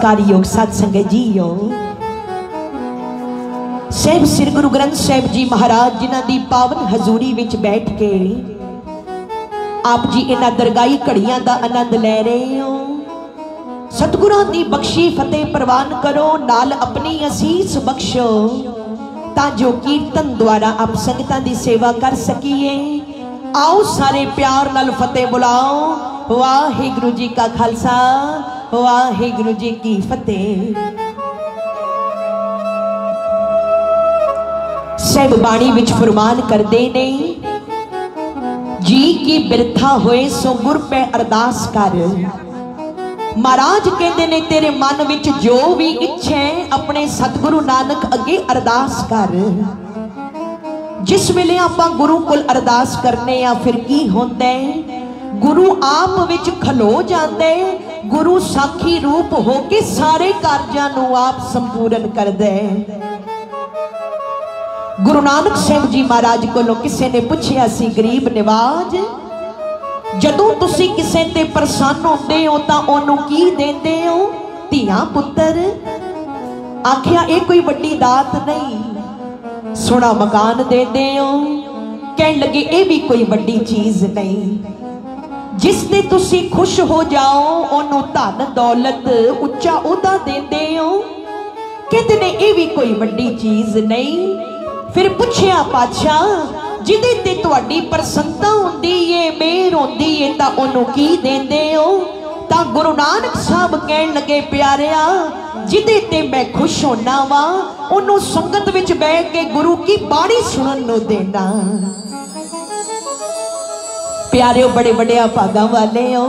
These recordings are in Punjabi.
ਪਰਮ ਸਤਕਾਰਯੋਗ ਸਾਧ ਸੰਗਤ ਜੀਓ ਸਹਿਬ ਸ੍ਰੀ ਗੁਰੂ ਗ੍ਰੰਥ ਸਾਹਿਬ ਜੀ ਮਹਾਰਾਜ, ਜਿਨ੍ਹਾਂ ਦੀ ਪਾਵਨ ਹਜ਼ੂਰੀ ਵਿੱਚ ਬੈਠ ਕੇ ਆਪ ਜੀ ਇਹਨਾਂ ਦਰਗਾਹੀ ਘੜੀਆਂ ਦਾ ਆਨੰਦ ਲੈ ਰਹੇ ਹੋ। ਸਤਿਗੁਰਾਂ ਦੀ ਬਖਸ਼ੀ, ਫਤਿਹ ਪ੍ਰਵਾਨ ਕਰੋ, ਨਾਲ ਆਪਣੀ ਅਸੀਸ ਬਖਸ਼ੋ, ਤਾਂ ਜੋ ਕੀਰਤਨ ਦੁਆਰਾ ਆਪ ਸੰਗਤਾਂ ਦੀ ਸੇਵਾ ਕਰ ਸਕੀਏ। ਆਓ ਸਾਰੇ ਪਿਆਰ ਨਾਲ ਫਤਿਹ ਬੁਲਾਓ। ਵਾਹਿਗੁਰੂ ਜੀ ਕਾ ਖਾਲਸਾ। ਵਾਹਿਗੁਰੂ ਜੀ ਕੀ ਫਤਿਹ। ਸਹਿਬ ਬਾਣੀ ਵਿੱਚ ਫਰਮਾਨ ਕਰਦੇ ਨੇ, ਜੀ ਕੀ ਬਿਰਥਾ ਹੋਏ ਸੋ ਗੁਰ ਪੈ ਅਰਦਾਸ ਕਰ। ਮਹਾਰਾਜ ਕਹਿੰਦੇ ਨੇ, ਤੇਰੇ ਮਨ ਵਿੱਚ ਜੋ ਵੀ ਇੱਛਾ ਹੈ, ਆਪਣੇ ਸਤਿਗੁਰੂ ਨਾਨਕ ਅੱਗੇ ਅਰਦਾਸ ਕਰ। ਜਿਸ ਵੇਲੇ ਆਪਾਂ ਗੁਰੂ ਕੋਲ ਅਰਦਾਸ ਕਰਨੇ ਆ, ਫਿਰ ਕੀ ਹੁੰਦਾ ਹੈ? ਗੁਰੂ ਆਪ ਵਿੱਚ ਖਲੋ ਜਾਂਦੇ ਗੁਰੂ ਸਾਖੀ ਰੂਪ ਹੋ ਕੇ ਸਾਰੇ ਕਾਰਜਾਂ ਨੂੰ ਆਪ ਸੰਪੂਰਨ ਕਰਦਾ ਹੈ। ਗੁਰੂ ਨਾਨਕ ਸਾਹਿਬ ਜੀ ਮਹਾਰਾਜ ਕੋਲੋਂ ਕਿਸੇ ਨੇ ਪੁੱਛਿਆ ਸੀ, ਗਰੀਬ ਨਿਵਾਜ, ਜਦੋਂ ਤੁਸੀਂ ਕਿਸੇ ਤੇ ਪ੍ਰਸੰਨ ਹੁੰਦੇ ਹੋ ਤਾਂ ਉਹਨੂੰ ਕੀ ਦਿੰਦੇ ਹੋ? ਧੀਆਂ ਪੁੱਤਰ, ਆਖਿਆ, ਇਹ ਕੋਈ ਵੱਡੀ ਦਾਤ ਨਹੀਂ, ਸੋਹਣਾ ਮਕਾਨ ਦਿੰਦੇ ਹੋ। ਕਹਿਣ ਲੱਗੇ, ਇਹ ਵੀ ਕੋਈ ਵੱਡੀ ਚੀਜ਼ ਨਹੀਂ। ਜਿਸ ਤੇ ਤੁਸੀਂ ਖੁਸ਼ ਹੋ ਜਾਓ, ਉਹਨੂੰ ਧਨ, ਦੌਲਤ ਉੱਚਾ ਉਹਦਾ ਦਿੰਦੇ ਹੋ ਕਹਿੰਦੇ ਨੇ, ਇਹ ਵੀ ਕੋਈ ਵੱਡੀ ਚੀਜ਼ ਨਹੀਂ। ਫਿਰ ਪੁੱਛਿਆ ਪਾਤਸ਼ਾਹ, ਜਿਹਦੇ ਤੇ ਤੁਹਾਡੀ ਪ੍ਰਸੰਨਤਾ ਹੁੰਦੀ ਏ, ਮਿਹਰ ਹੁੰਦੀ ਏ, ਤਾਂ ਉਹਨੂੰ ਕੀ ਦਿੰਦੇ ਹੋ ਤਾਂ ਗੁਰੂ ਨਾਨਕ ਸਾਹਿਬ ਕਹਿਣ ਲੱਗੇ, ਪਿਆਰਿਆ, ਜਿਹਦੇ ਤੇ ਮੈਂ ਖੁਸ਼ ਹੋਣਾ ਵਾਂ, ਉਹਨੂੰ ਸੰਗਤ ਵਿੱਚ ਬਹਿ ਕੇ ਗੁਰੂ ਕੀ ਬਾਣੀ ਸੁਣਨ ਨੂੰ ਦੇਣਾ। ਪਿਆਰਿਓ, ਬੜੇ ਵੱਡਿਆ ਭਾਗਾਂ ਵਾਲੇ ਹੋ।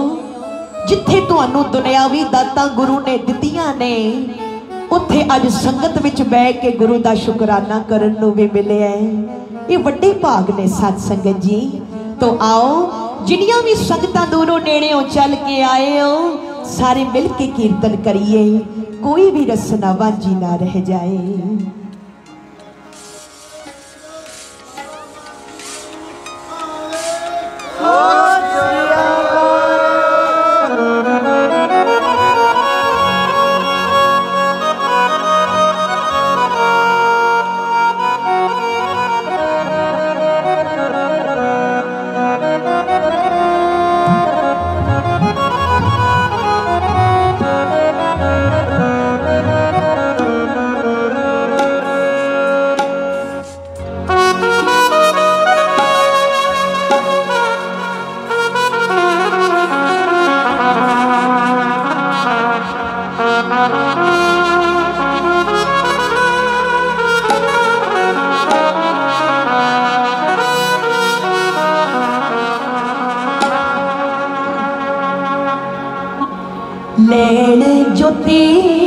ਜਿੱਥੇ ਤੁਹਾਨੂੰ ਦੁਨਿਆਵੀ ਦਾਤਾਂ ਗੁਰੂ ਨੇ ਦਿੱਤੀਆਂ ਨੇ, ਉੱਥੇ ਅੱਜ ਸੰਗਤ ਵਿੱਚ ਬਹਿ ਕੇ ਗੁਰੂ ਦਾ ਸ਼ੁਕਰਾਨਾ ਕਰਨ ਨੂੰ ਵੀ ਮਿਲਿਆ ਇਹ ਵੱਡੇ ਭਾਗ ਨੇ ਸਤ ਸੰਗਤ ਜੀ। ਤੋਂ ਆਓ, ਜਿੰਨੀਆਂ ਵੀ ਸੰਗਤਾਂ ਦੂਰੋਂ ਨੇੜਿਓਂ ਚੱਲ ਕੇ ਆਏ ਹੋ, ਸਾਰੇ ਮਿਲ ਕੇ ਕੀਰਤਨ ਕਰੀਏ। ਕੋਈ ਵੀ ਰਸਨਾ ਵਾਂਝੀ ਨਾ ਰਹਿ ਜਾਏ। Oh, ਲੈਣ ਜੋਤੀ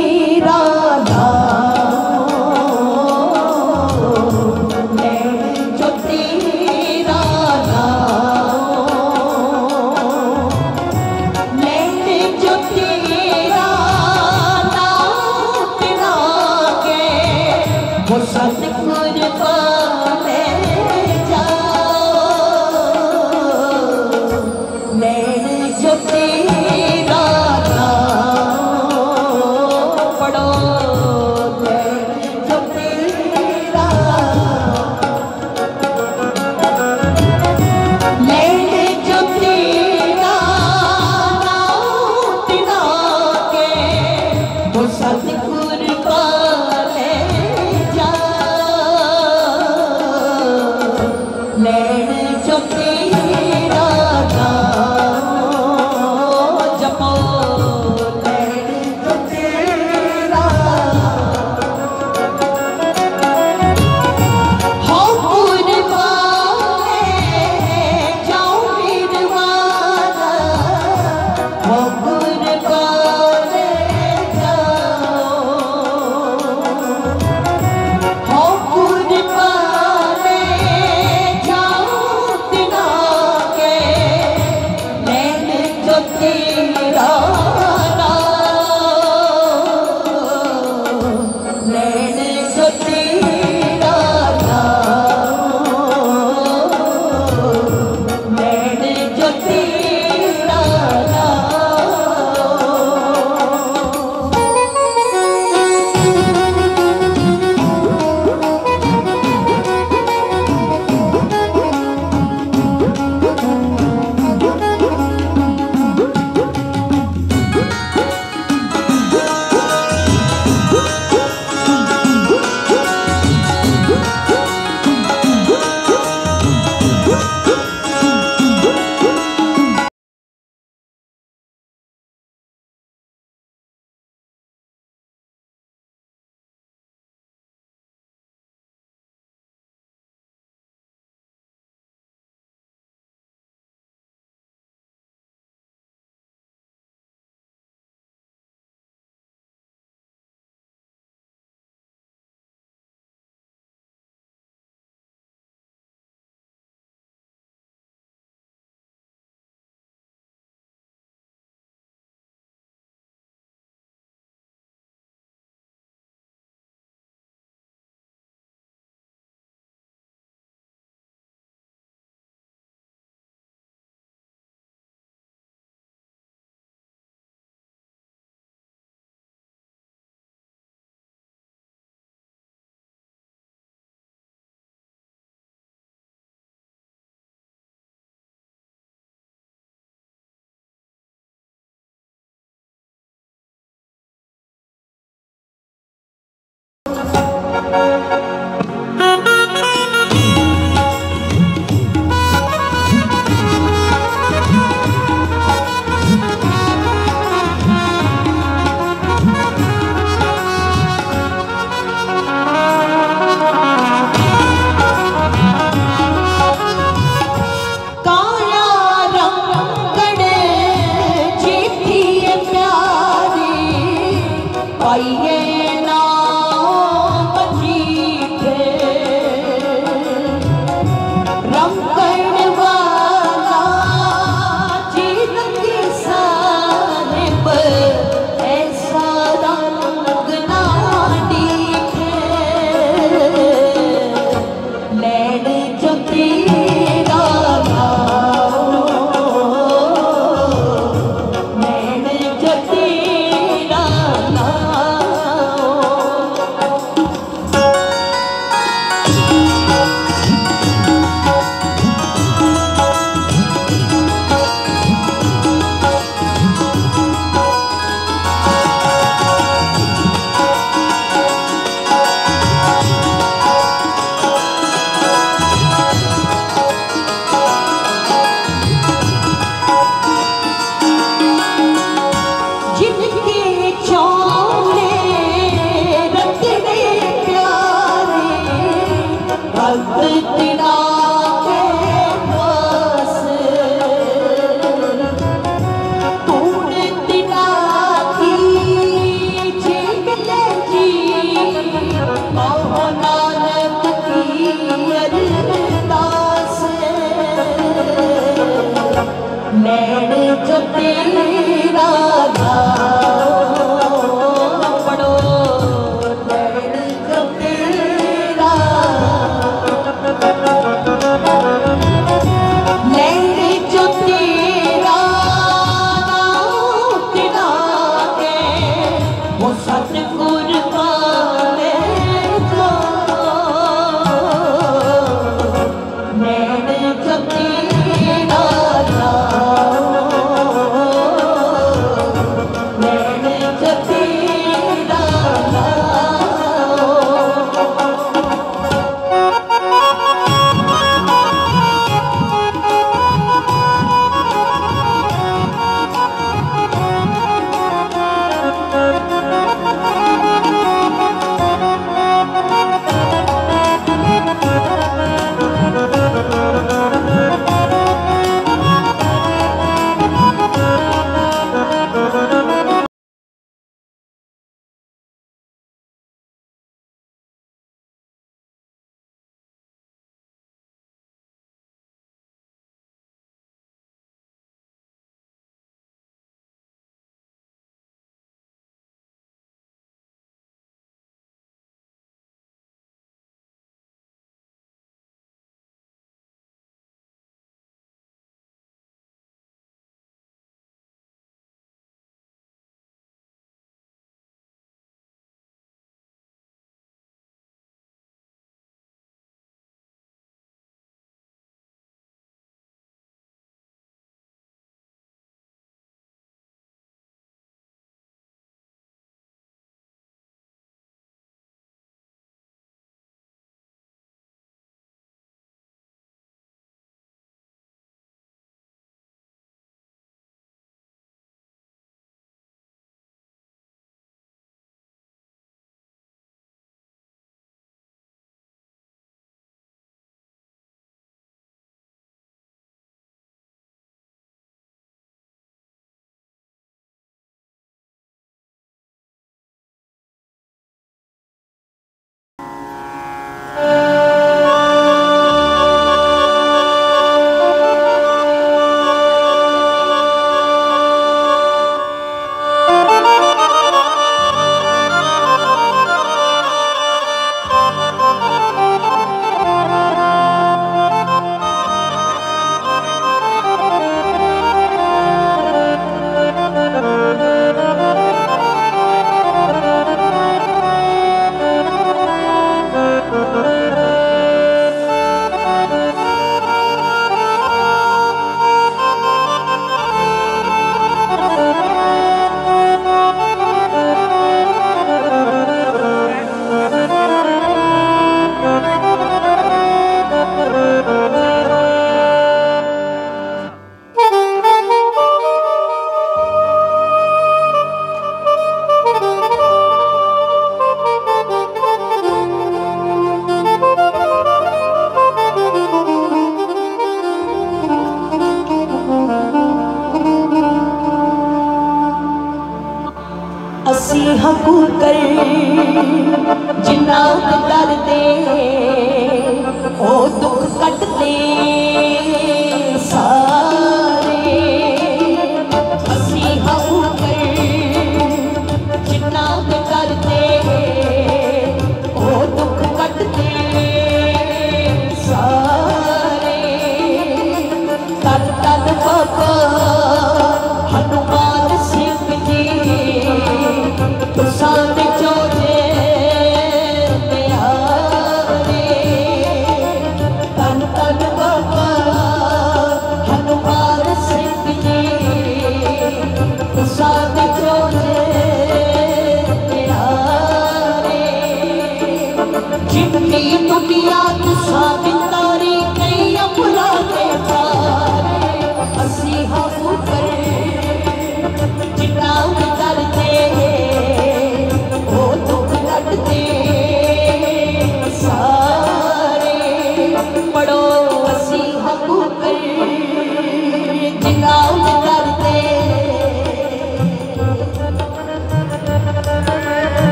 Música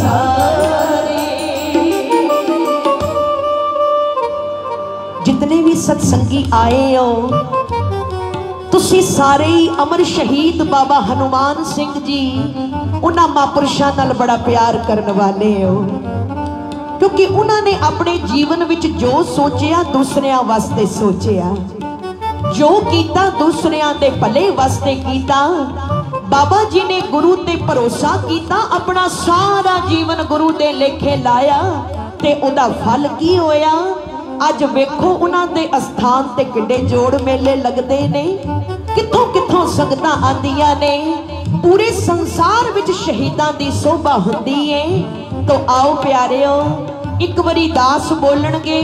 ਸਾਰੇ। ਜਿਤਨੇ ਵੀ ਸਤਸੰਗੀ ਆਏ ਹੋ, ਤੁਸੀਂ ਸਾਰੇ ਹੀ ਅਮਰ ਸ਼ਹੀਦ ਬਾਬਾ ਹਨੂਮਾਨ ਸਿੰਘ ਜੀ। ਉਹਨਾਂ ਮਹਾਂਪੁਰਸ਼ਾਂ ਨਾਲ ਬੜਾ ਪਿਆਰ ਕਰਨ ਵਾਲੇ ਹੋ। ਕਿਉਂਕਿ ਉਹਨਾਂ ਨੇ ਆਪਣੇ ਜੀਵਨ ਵਿੱਚ ਜੋ ਸੋਚਿਆ, ਦੂਸਰਿਆਂ ਵਾਸਤੇ ਸੋਚਿਆ। ਜੋ ਕੀਤਾ, ਦੂਸਰਿਆਂ ਦੇ ਭਲੇ ਵਾਸਤੇ ਕੀਤਾ। ਬਾਬਾ ਜੀ ਨੇ ਗੁਰੂ ਤੇ ਭਰੋਸਾ ਕੀਤਾ, ਆਪਣਾ ਸਾਰਾ ਜੀਵਨ ਗੁਰੂ ਦੇ ਲੇਖੇ ਲਾਇਆ ਤੇ ਉਹਦਾ ਫਲ ਕੀ ਹੋਇਆ? ਅੱਜ ਵੇਖੋ ਉਹਨਾਂ ਦੇ ਅਸਥਾਨ ਤੇ ਕਿੱਡੇ ਜੋੜ ਮੇਲੇ ਲੱਗਦੇ ਨੇ। ਕਿੱਥੋਂ ਕਿੱਥੋਂ ਸੰਗਤਾਂ ਆਂਦੀਆਂ ਨੇ। ਪੂਰੇ ਸੰਸਾਰ ਵਿੱਚ ਸ਼ਹੀਦਾਂ ਦੀ ਸੋਭਾ ਹੁੰਦੀ ਏ। ਤੋ ਆਓ ਪਿਆਰਿਓ, ਇੱਕ ਵਾਰੀ ਦਾਸ ਬੋਲਣਗੇ,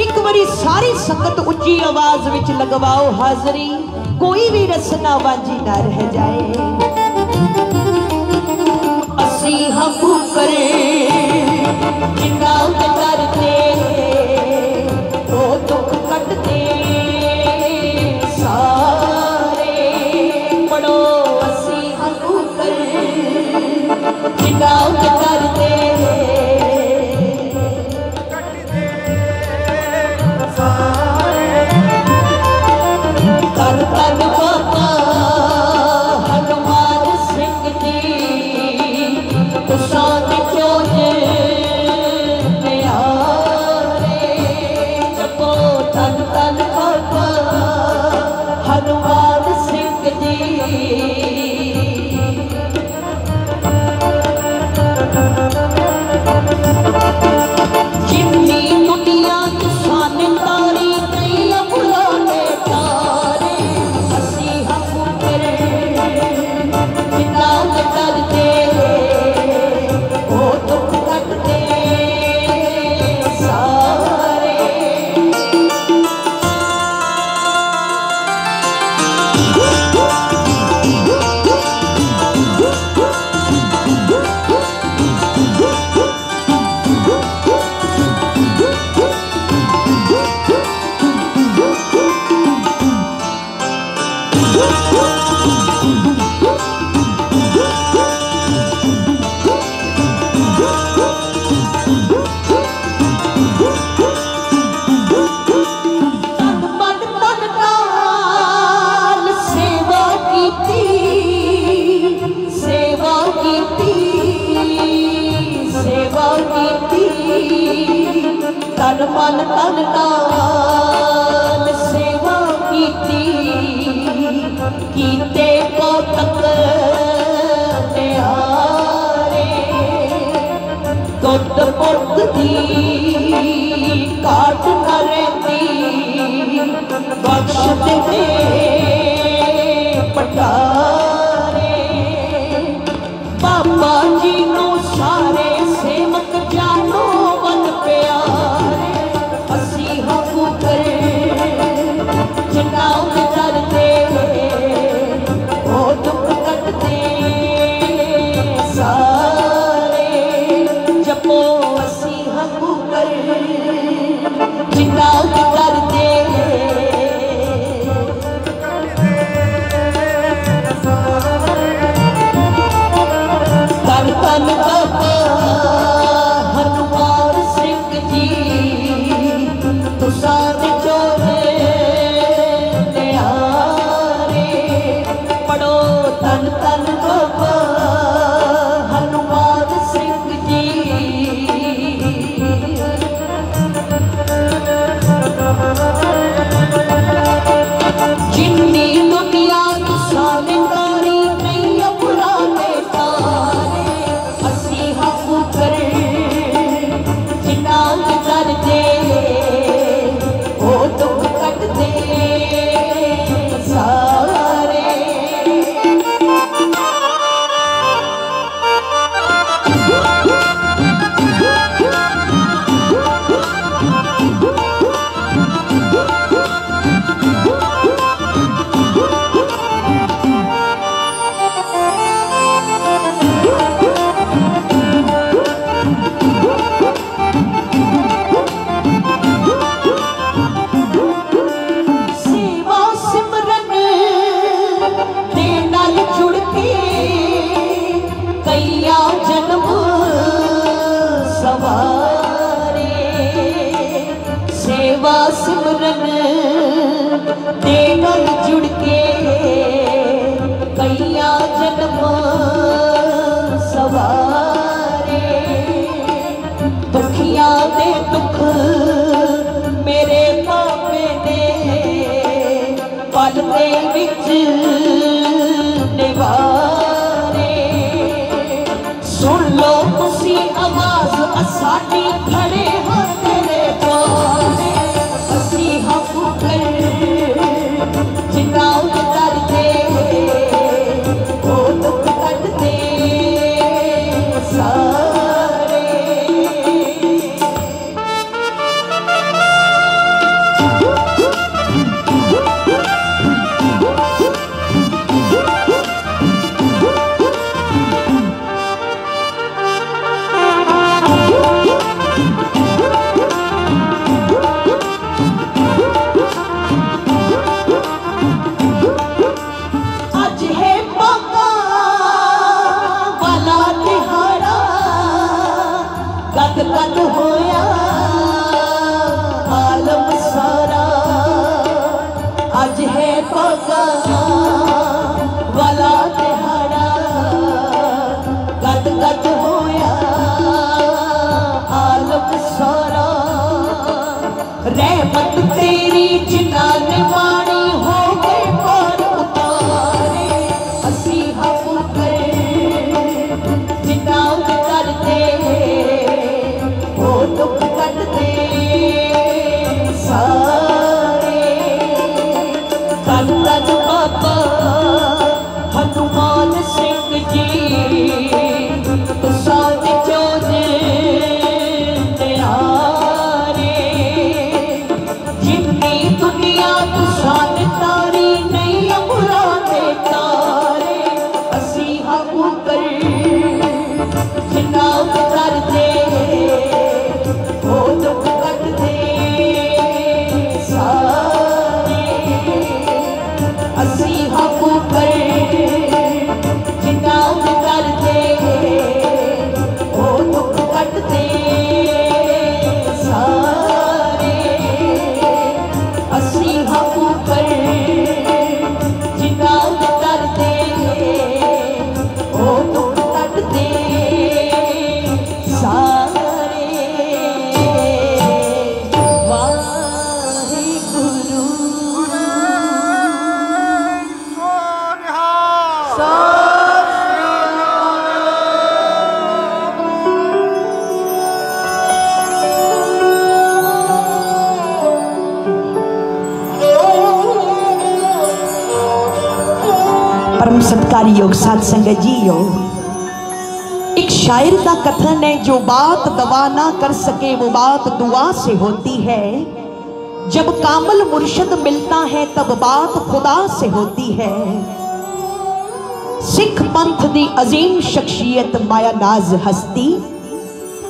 ਇੱਕ ਵਾਰੀ ਸਾਰੀ ਸੰਗਤ ਉੱਚੀ ਆਵਾਜ਼ ਵਿੱਚ ਲਗਵਾਓ ਹਾਜ਼ਰੀ। ਕੋਈ ਵੀ ਰਸਨਾ ਵਾਂਝੀ ਨਾ ਰਹਿ ਜਾਏ। ਅਸੀਂ ਹਕੂ ਕਰੇ ਜਿੰਨਾ ਤੇ ਕਰਦੇ ਜਿੰਨਾ ਤੇਰੀ सत्कारियोग साध संगत जीओ एक शायर का कथन है जो बात दवा ना कर सके वो बात दुआ से होती है जब कामल मुर्शद मिलता है तब बात खुदा से होती है सिख पंथ दी अजीम शख्सियत माया नाज हस्ती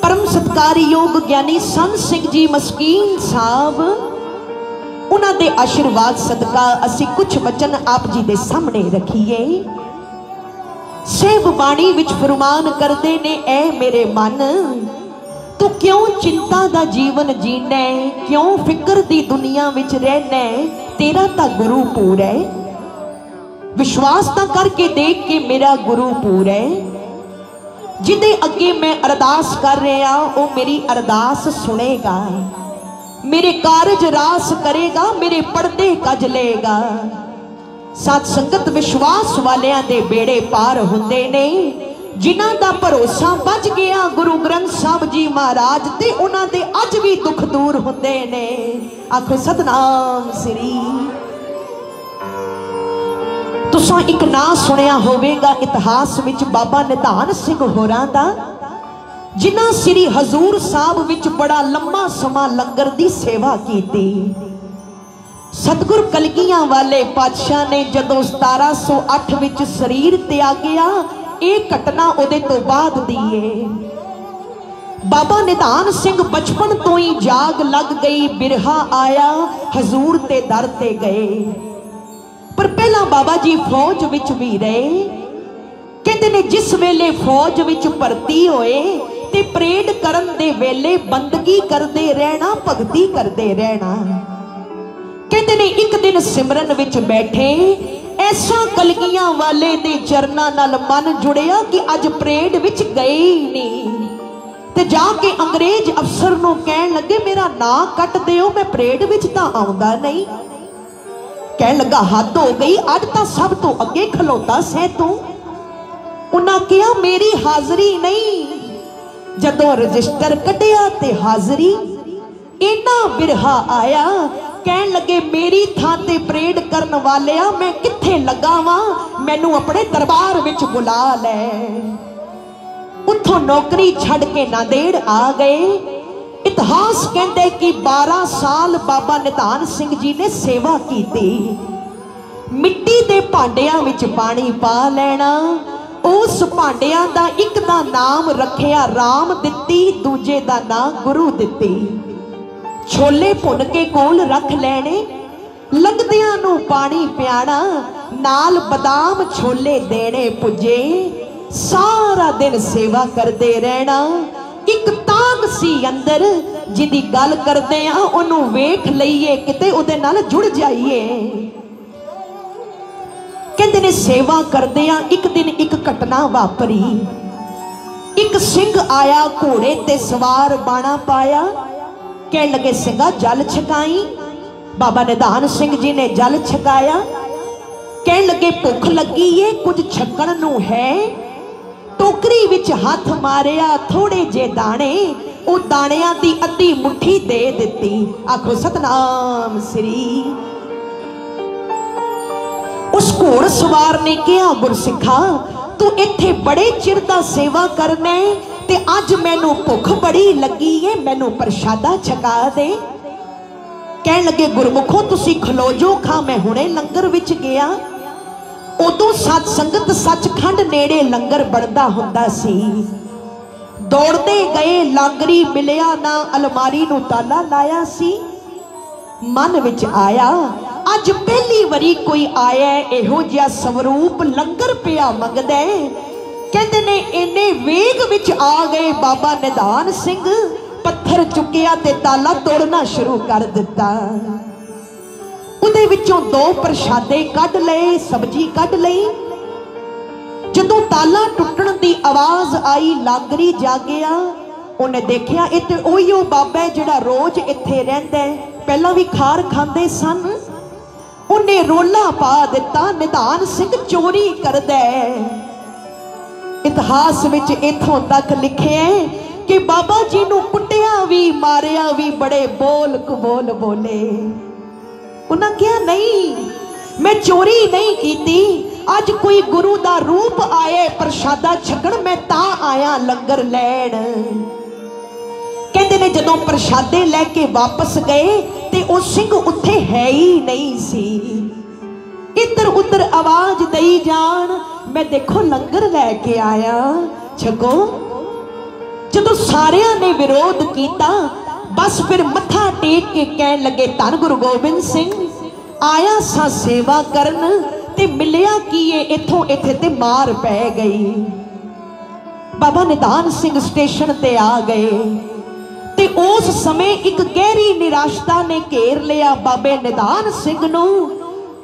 परम सत्कारयोग ज्ञानी संत सिंह जी मस्कीन साहब ਉਹਨਾਂ ਦੇ ਆਸ਼ੀਰਵਾਦ ਸਦਕਾ ਅਸੀਂ ਕੁਝ ਵਚਨ ਆਪ ਜੀ ਦੇ ਸਾਹਮਣੇ ਰੱਖੀਏ ਸੇਵ ਬਾਣੀ ਵਿੱਚ ਫਰਮਾਨ ਕਰਦੇ ਨੇ, ਐ ਮੇਰੇ ਮਨ, ਤੂੰ ਕਿਉਂ ਚਿੰਤਾ ਦਾ ਜੀਵਨ ਜੀਣਾ? ਕਿਉਂ ਫਿਕਰ ਦੀ ਦੁਨੀਆ ਵਿੱਚ ਰਹਿਣਾ? ਤੇਰਾ ਤਾਂ ਗੁਰੂ ਪੂਰ ਹੈ ਵਿਸ਼ਵਾਸ ਤਾਂ ਕਰਕੇ ਦੇਖ ਕੇ ਮੇਰਾ ਗੁਰੂ ਪੂਰ ਹੈ ਜਿਹਦੇ ਅੱਗੇ ਮੈਂ ਅਰਦਾਸ ਕਰ ਰਿਹਾ, ਉਹ ਮੇਰੀ ਅਰਦਾਸ ਸੁਣੇਗਾ। ਮੇਰੇ ਕਾਰਜ ਰਾਸ ਕਰੇਗਾ, ਮੇਰੇ ਪਰਦੇ ਕੱਜ ਲਏਗਾ। ਸਤ ਸੰਗਤ ਵਿਸ਼ਵਾਸ ਵਾਲਿਆਂ ਦੇ ਬੇੜੇ ਪਾਰ ਹੁੰਦੇ ਨੇ, ਜਿਨ੍ਹਾਂ ਦਾ ਭਰੋਸਾ ਵੱਜ ਗਿਆ ਗੁਰੂ ਗ੍ਰੰਥ ਸਾਹਿਬ ਜੀ ਮਹਾਰਾਜ ਤੇ ਉਹਨਾਂ ਦੇ ਅੱਜ ਵੀ ਦੁੱਖ ਦੂਰ ਹੁੰਦੇ ਨੇ। ਆਖੋ, ਸਤਨਾਮ ਸ੍ਰੀ। ਤੁਸੀਂ ਇੱਕ ਨਾਂ ਸੁਣਿਆ ਹੋਵੇਗਾ ਇਤਿਹਾਸ ਵਿੱਚ ਬਾਬਾ ਨਿਧਾਨ ਸਿੰਘ ਹੋਰਾਂ ਦਾ, ਜਿਨ੍ਹਾਂ ਸ੍ਰੀ ਹਜ਼ੂਰ ਸਾਹਿਬ ਵਿੱਚ ਬੜਾ ਲੰਮਾ ਸਮਾਂ ਲੰਗਰ ਦੀ ਸੇਵਾ ਕੀਤੀ। ਸਤਗੁਰ ਕਲਗੀਆਂ ਵਾਲੇ ਪਾਤਸ਼ਾਹ ਨੇ ਜਦੋਂ 1708 ਵਿੱਚ ਸਰੀਰ ਤਿਆਗਿਆ ਇਹ ਘਟਨਾ ਉਹਦੇ ਤੋਂ ਬਾਅਦ ਦੀ ਏ। ਬਾਬਾ ਨਿਧਾਨ ਸਿੰਘ ਬਚਪਨ ਤੋਂ ਹੀ ਜਾਗ ਲੱਗ ਗਈ, ਬਿਰਹਾ ਆਇਆ, ਹਜ਼ੂਰ ਤੇ ਦਰ ਤੇ ਗਏ। ਪਰ ਪਹਿਲਾਂ ਬਾਬਾ ਜੀ ਫੌਜ ਵਿੱਚ ਵੀ ਰਹੇ। ਕਹਿੰਦੇ ਨੇ ਜਿਸ ਵੇਲੇ ਫੌਜ ਵਿੱਚ ਭਰਤੀ ਹੋਏ ਤੇ ਪਰੇਡ ਕਰਨ ਦੇ ਵੇਲੇ ਬੰਦਗੀ ਕਰਦੇ ਰਹਿਣਾ, ਭਗਤੀ ਕਰਦੇ ਰਹਿਣਾ। ਕਹਿੰਦੇ ਨੇ, ਇੱਕ ਦਿਨ ਸਿਮਰਨ ਵਿੱਚ ਬੈਠੇ, ਐਸਾ ਕਲਗੀਆਂ ਵਾਲੇ ਦੇ ਚਰਨਾਂ ਨਾਲ ਮਨ ਜੁੜਿਆ ਕਿ ਅੱਜ ਪ੍ਰੇਡ ਵਿੱਚ ਗਏ ਹੀ ਨਹੀਂ। ਤੇ ਜਾ ਕੇ ਅੰਗਰੇਜ਼ ਅਫਸਰ ਨੂੰ ਕਹਿਣ ਲੱਗੇ, ਮੇਰਾ ਨਾਂ ਕੱਟ ਦਿਓ, ਮੈਂ ਪ੍ਰੇਡ ਵਿੱਚ ਤਾਂ ਆਉਂਦਾ ਨਹੀਂ। ਕਹਿਣ ਲੱਗਾ, ਹੱਦ ਹੋ ਗਈ, ਅੱਜ ਤਾਂ ਸਭ ਤੋਂ ਅੱਗੇ ਖਲੋਤਾ ਸੈਂ ਤੂੰ। ਉਹਨਾਂ ਕਿਹਾ, ਮੇਰੀ ਹਾਜ਼ਰੀ ਨਹੀਂ। ਜਦੋਂ ਰਜਿਸਟਰ ਕੱਢਿਆ ਤੇ ਹਾਜ਼ਰੀ, ਇੰਨਾ ਬਿਰਹਾ ਆਇਆ ਕਹਿਣ ਲੱਗੇ, ਮੇਰੀ ਥਾਂ ਤੇ ਪਰੇਡ ਕਰਨ ਵਾਲਿਆ, ਮੈਂ ਕਿੱਥੇ ਲੱਗਾ ਵਾਂ ਮੈਨੂੰ ਆਪਣੇ ਦਰਬਾਰ ਵਿੱਚ ਬੁਲਾ ਲੈ। ਉੱਥੋਂ ਨੌਕਰੀ ਛੱਡ ਕੇ ਨਾਂਦੇੜ ਆ ਗਏ। ਇਤਿਹਾਸ ਕਹਿੰਦੇ ਕਿ 12 ਸਾਲ ਬਾਬਾ ਨਿਧਾਨ ਸਿੰਘ ਜੀ ਨੇ ਸੇਵਾ ਕੀਤੀ। ਮਿੱਟੀ ਦੇ ਭਾਂਡਿਆਂ ਵਿੱਚ ਪਾਣੀ ਪਾ ਲੈਣਾ। ਉਸ ਭਾਂਡਿਆਂ ਦਾ ਇੱਕ ਦਾ ਨਾਮ ਰੱਖਿਆ RAM ਦਿੱਤੀ, ਦੂਜੇ ਦਾ ਨਾਮ ਗੁਰੂ ਦਿੱਤੀ। ਛੋਲੇ ਭੁੰਨ ਕੇ ਕੋਲ ਰੱਖ ਲੈਣੇ ਲੰਗਦਿਆਂ ਨੂੰ ਪਾਣੀ ਪਿਆਣਾ, ਨਾਲ ਬਦਾਮ ਛੋਲੇ ਦੇਣੇ ਪੁੱਜੇ, ਸਾਰਾ ਦਿਨ ਸੇਵਾ ਕਰਦੇ ਰਹਿਣਾ। ਇੱਕ ਤਾਂਗ ਸੀ ਅੰਦਰ, ਜਿਹਦੀ ਗੱਲ ਕਰਦੇ ਆ, ਉਹਨੂੰ ਵੇਖ ਲਈਏ, ਕਿਤੇ ਉਹਦੇ ਨਾਲ ਜੁੜ ਜਾਈਏ। ਕਹਿੰਦੇ ਨੇ, ਸੇਵਾ ਕਰਦੇ ਆ, ਇੱਕ ਦਿਨ ਇੱਕ ਘਟਨਾ ਵਾਪਰੀ। ਇੱਕ ਸਿੰਘ ਆਇਆ, ਘੋੜੇ ਤੇ ਸਵਾਰ ਬਾਣਾ ਪਾਇਆ। ਕਹਿਣ ਲੱਗੇ, ਸਿੰਘਾ, ਜਲ ਛਕਾਈ? ਬਾਬਾ ਨਿਧਾਨ ਸਿੰਘ ਜੀ ਨੇ ਜਲ ਛਕਾਇਆ। ਕਹਿਣ ਲੱਗੇ, ਭੁੱਖ ਲੱਗੀ ਏ, ਕੁਝ ਛਕਣ ਨੂੰ ਹੈ? ਟੋਕਰੀ ਵਿੱਚ ਹੱਥ ਮਾਰਿਆ, ਥੋੜੇ ਜੇ ਦਾਣੇ, ਉਹ ਦਾਣਿਆਂ ਦੀ ਅੱਧੀ ਮੁਠੀ ਦੇ ਦਿੱਤੀ। ਆਖੋ, ਸਤਨਾਮ ਸ੍ਰੀ ਉਸ ਘੋੜ ਸਵਾਰ ਨੇ ਕਿਹਾ ਗੁਰਸਿੱਖਾ ਤੂੰ ਇੱਥੇ ਬੜੇ ਚਿਰ ਦਾ ਸੇਵਾ ਕਰਨਾ ਤੇ ਅੱਜ ਮੈਨੂੰ ਭੁੱਖ ਬੜੀ ਲੱਗੀ ਏ, ਮੈਨੂੰ ਪ੍ਰਸ਼ਾਦਾ ਛਕਾ ਦੇ। ਕਹਿਣ ਲੱਗੇ, ਗੁਰਮੁਖੋ, ਤੁਸੀਂ ਖਲੋ ਜੋ ਖਾ, ਮੈਂ ਹੁਣੇ ਲੰਗਰ ਵਿੱਚ ਗਿਆ। ਉਦੋਂ ਸਤ ਸੰਗਤ ਸੱਚਖੰਡ ਨੇੜੇ ਲੰਗਰ ਬਣਦਾ ਹੁੰਦਾ ਸੀ। ਦੌੜਦੇ ਗਏ, ਲਾਂਗਰੀ ਮਿਲਿਆ ਨਾ, ਅਲਮਾਰੀ ਨੂੰ ਤਾਲਾ ਲਾਇਆ ਸੀ। ਮਨ ਵਿੱਚ ਆਇਆ, ਅੱਜ ਪਹਿਲੀ ਵਾਰੀ ਕੋਈ ਆਇਆ ਇਹੋ ਜਿਹਾ ਸਵਰੂਪ ਲੰਗਰ ਪਿਆ ਮੰਗਦਾ ਕਹਿੰਦੇ ਨੇ, ਇੰਨੇ ਵੇਗ ਵਿੱਚ ਆ ਗਏ ਬਾਬਾ ਨਿਧਾਨ ਸਿੰਘ, ਪੱਥਰ ਚੁੱਕਿਆ ਤੇ ਤਾਲਾ ਤੋੜਨਾ ਸ਼ੁਰੂ ਕਰ ਦਿੱਤਾ। ਉਹਦੇ ਵਿੱਚੋਂ ਦੋ ਪ੍ਰਸ਼ਾਦੇ ਕੱਢ ਲਏ, ਸਬਜ਼ੀ ਕੱਢ ਲਈ। ਜਦੋਂ ਤਾਲਾ ਟੁੱਟਣ ਦੀ ਆਵਾਜ਼ ਆਈ, ਲਾਂਗਰੀ ਜਾਗਿਆ, ਉਹਨੇ ਦੇਖਿਆ ਇਹ ਤੇ ਉਹੀ ਉਹ ਬਾਬਾ ਜਿਹੜਾ ਰੋਜ਼ ਇੱਥੇ ਰਹਿੰਦਾ ਹੈ। ਪਹਿਲਾਂ ਵੀ ਖਾਰ ਖਾਂਦੇ ਸਨ। ਉਹਨੇ ਰੋਲਾ ਪਾ ਦਿੱਤਾ, ਨਿਧਾਨ ਸਿੰਘ ਚੋਰੀ ਕਰਦਾ ਇਤਿਹਾਸ ਵਿੱਚ ਇਥੋਂ ਤੱਕ ਲਿਖਿਆ ਕਿ ਬਾਬਾ ਜੀ ਨੂੰ ਕੁੱਟਿਆ ਵੀ, ਮਾਰਿਆ ਵੀ, ਬੜੇ ਬੋਲ ਕਬੋਲ ਬੋਲੇ। ਉਹਨਾਂ ਕਿਹਾ, ਨਹੀਂ, ਮੈਂ ਚੋਰੀ ਨਹੀਂ ਕੀਤੀ। ਅੱਜ ਕੋਈ ਗੁਰੂ ਦਾ ਰੂਪ ਆਏ ਪ੍ਰਸ਼ਾਦਾ ਛਕਣ, ਮੈਂ ਤਾਂ ਆਇਆ ਲੰਗਰ ਲੈਣ। ਕਹਿੰਦੇ ਨੇ ਜਦੋਂ ਪ੍ਰਸ਼ਾਦੇ ਲੈ ਕੇ ਵਾਪਸ ਗਏ ਤੇ ਉਹ ਸਿੰਘ ਉੱਥੇ ਹੈ ਹੀ ਨਹੀਂ ਸੀ। ਇੱਧਰ ਉੱਧਰ ਆਵਾਜ਼ ਦਈ ਜਾਣ, ਮੈਂ ਦੇਖੋ ਲੰਗਰ ਲੈ ਕੇ ਆਇਆ। ਛਕੋ। ਜਦੋਂ ਸਾਰਿਆਂ ਨੇ ਵਿਰੋਧ ਕੀਤਾ, ਬਸ ਫਿਰ ਮੱਥਾ ਟੇਕ ਕੇ ਕਹਿਣ ਲੱਗੇ, ਧੰਨ ਗੁਰੂ ਗੋਬਿੰਦ ਸਿੰਘ, ਆਇਆ ਸਾਂ ਸੇਵਾ ਕਰਨ ਤੇ ਮਿਲਿਆ ਕੀ ਇਹ ਇੱਥੋਂ ਇੱਥੇ ਤੇ ਮਾਰ ਪੈ ਗਈ। ਬਾਬਾ ਨਿਦਾਨ ਸਿੰਘ ਸਟੇਸ਼ਨ ਤੇ ਆ ਗਏ। ਤੇ ਉਸ ਸਮੇਂ ਇੱਕ ਗਹਿਰੀ ਨਿਰਾਸ਼ਤਾ ਨੇ ਘੇਰ ਲਿਆ ਬਾਬੇ ਨਿਧਾਨ ਸਿੰਘ ਨੂੰ।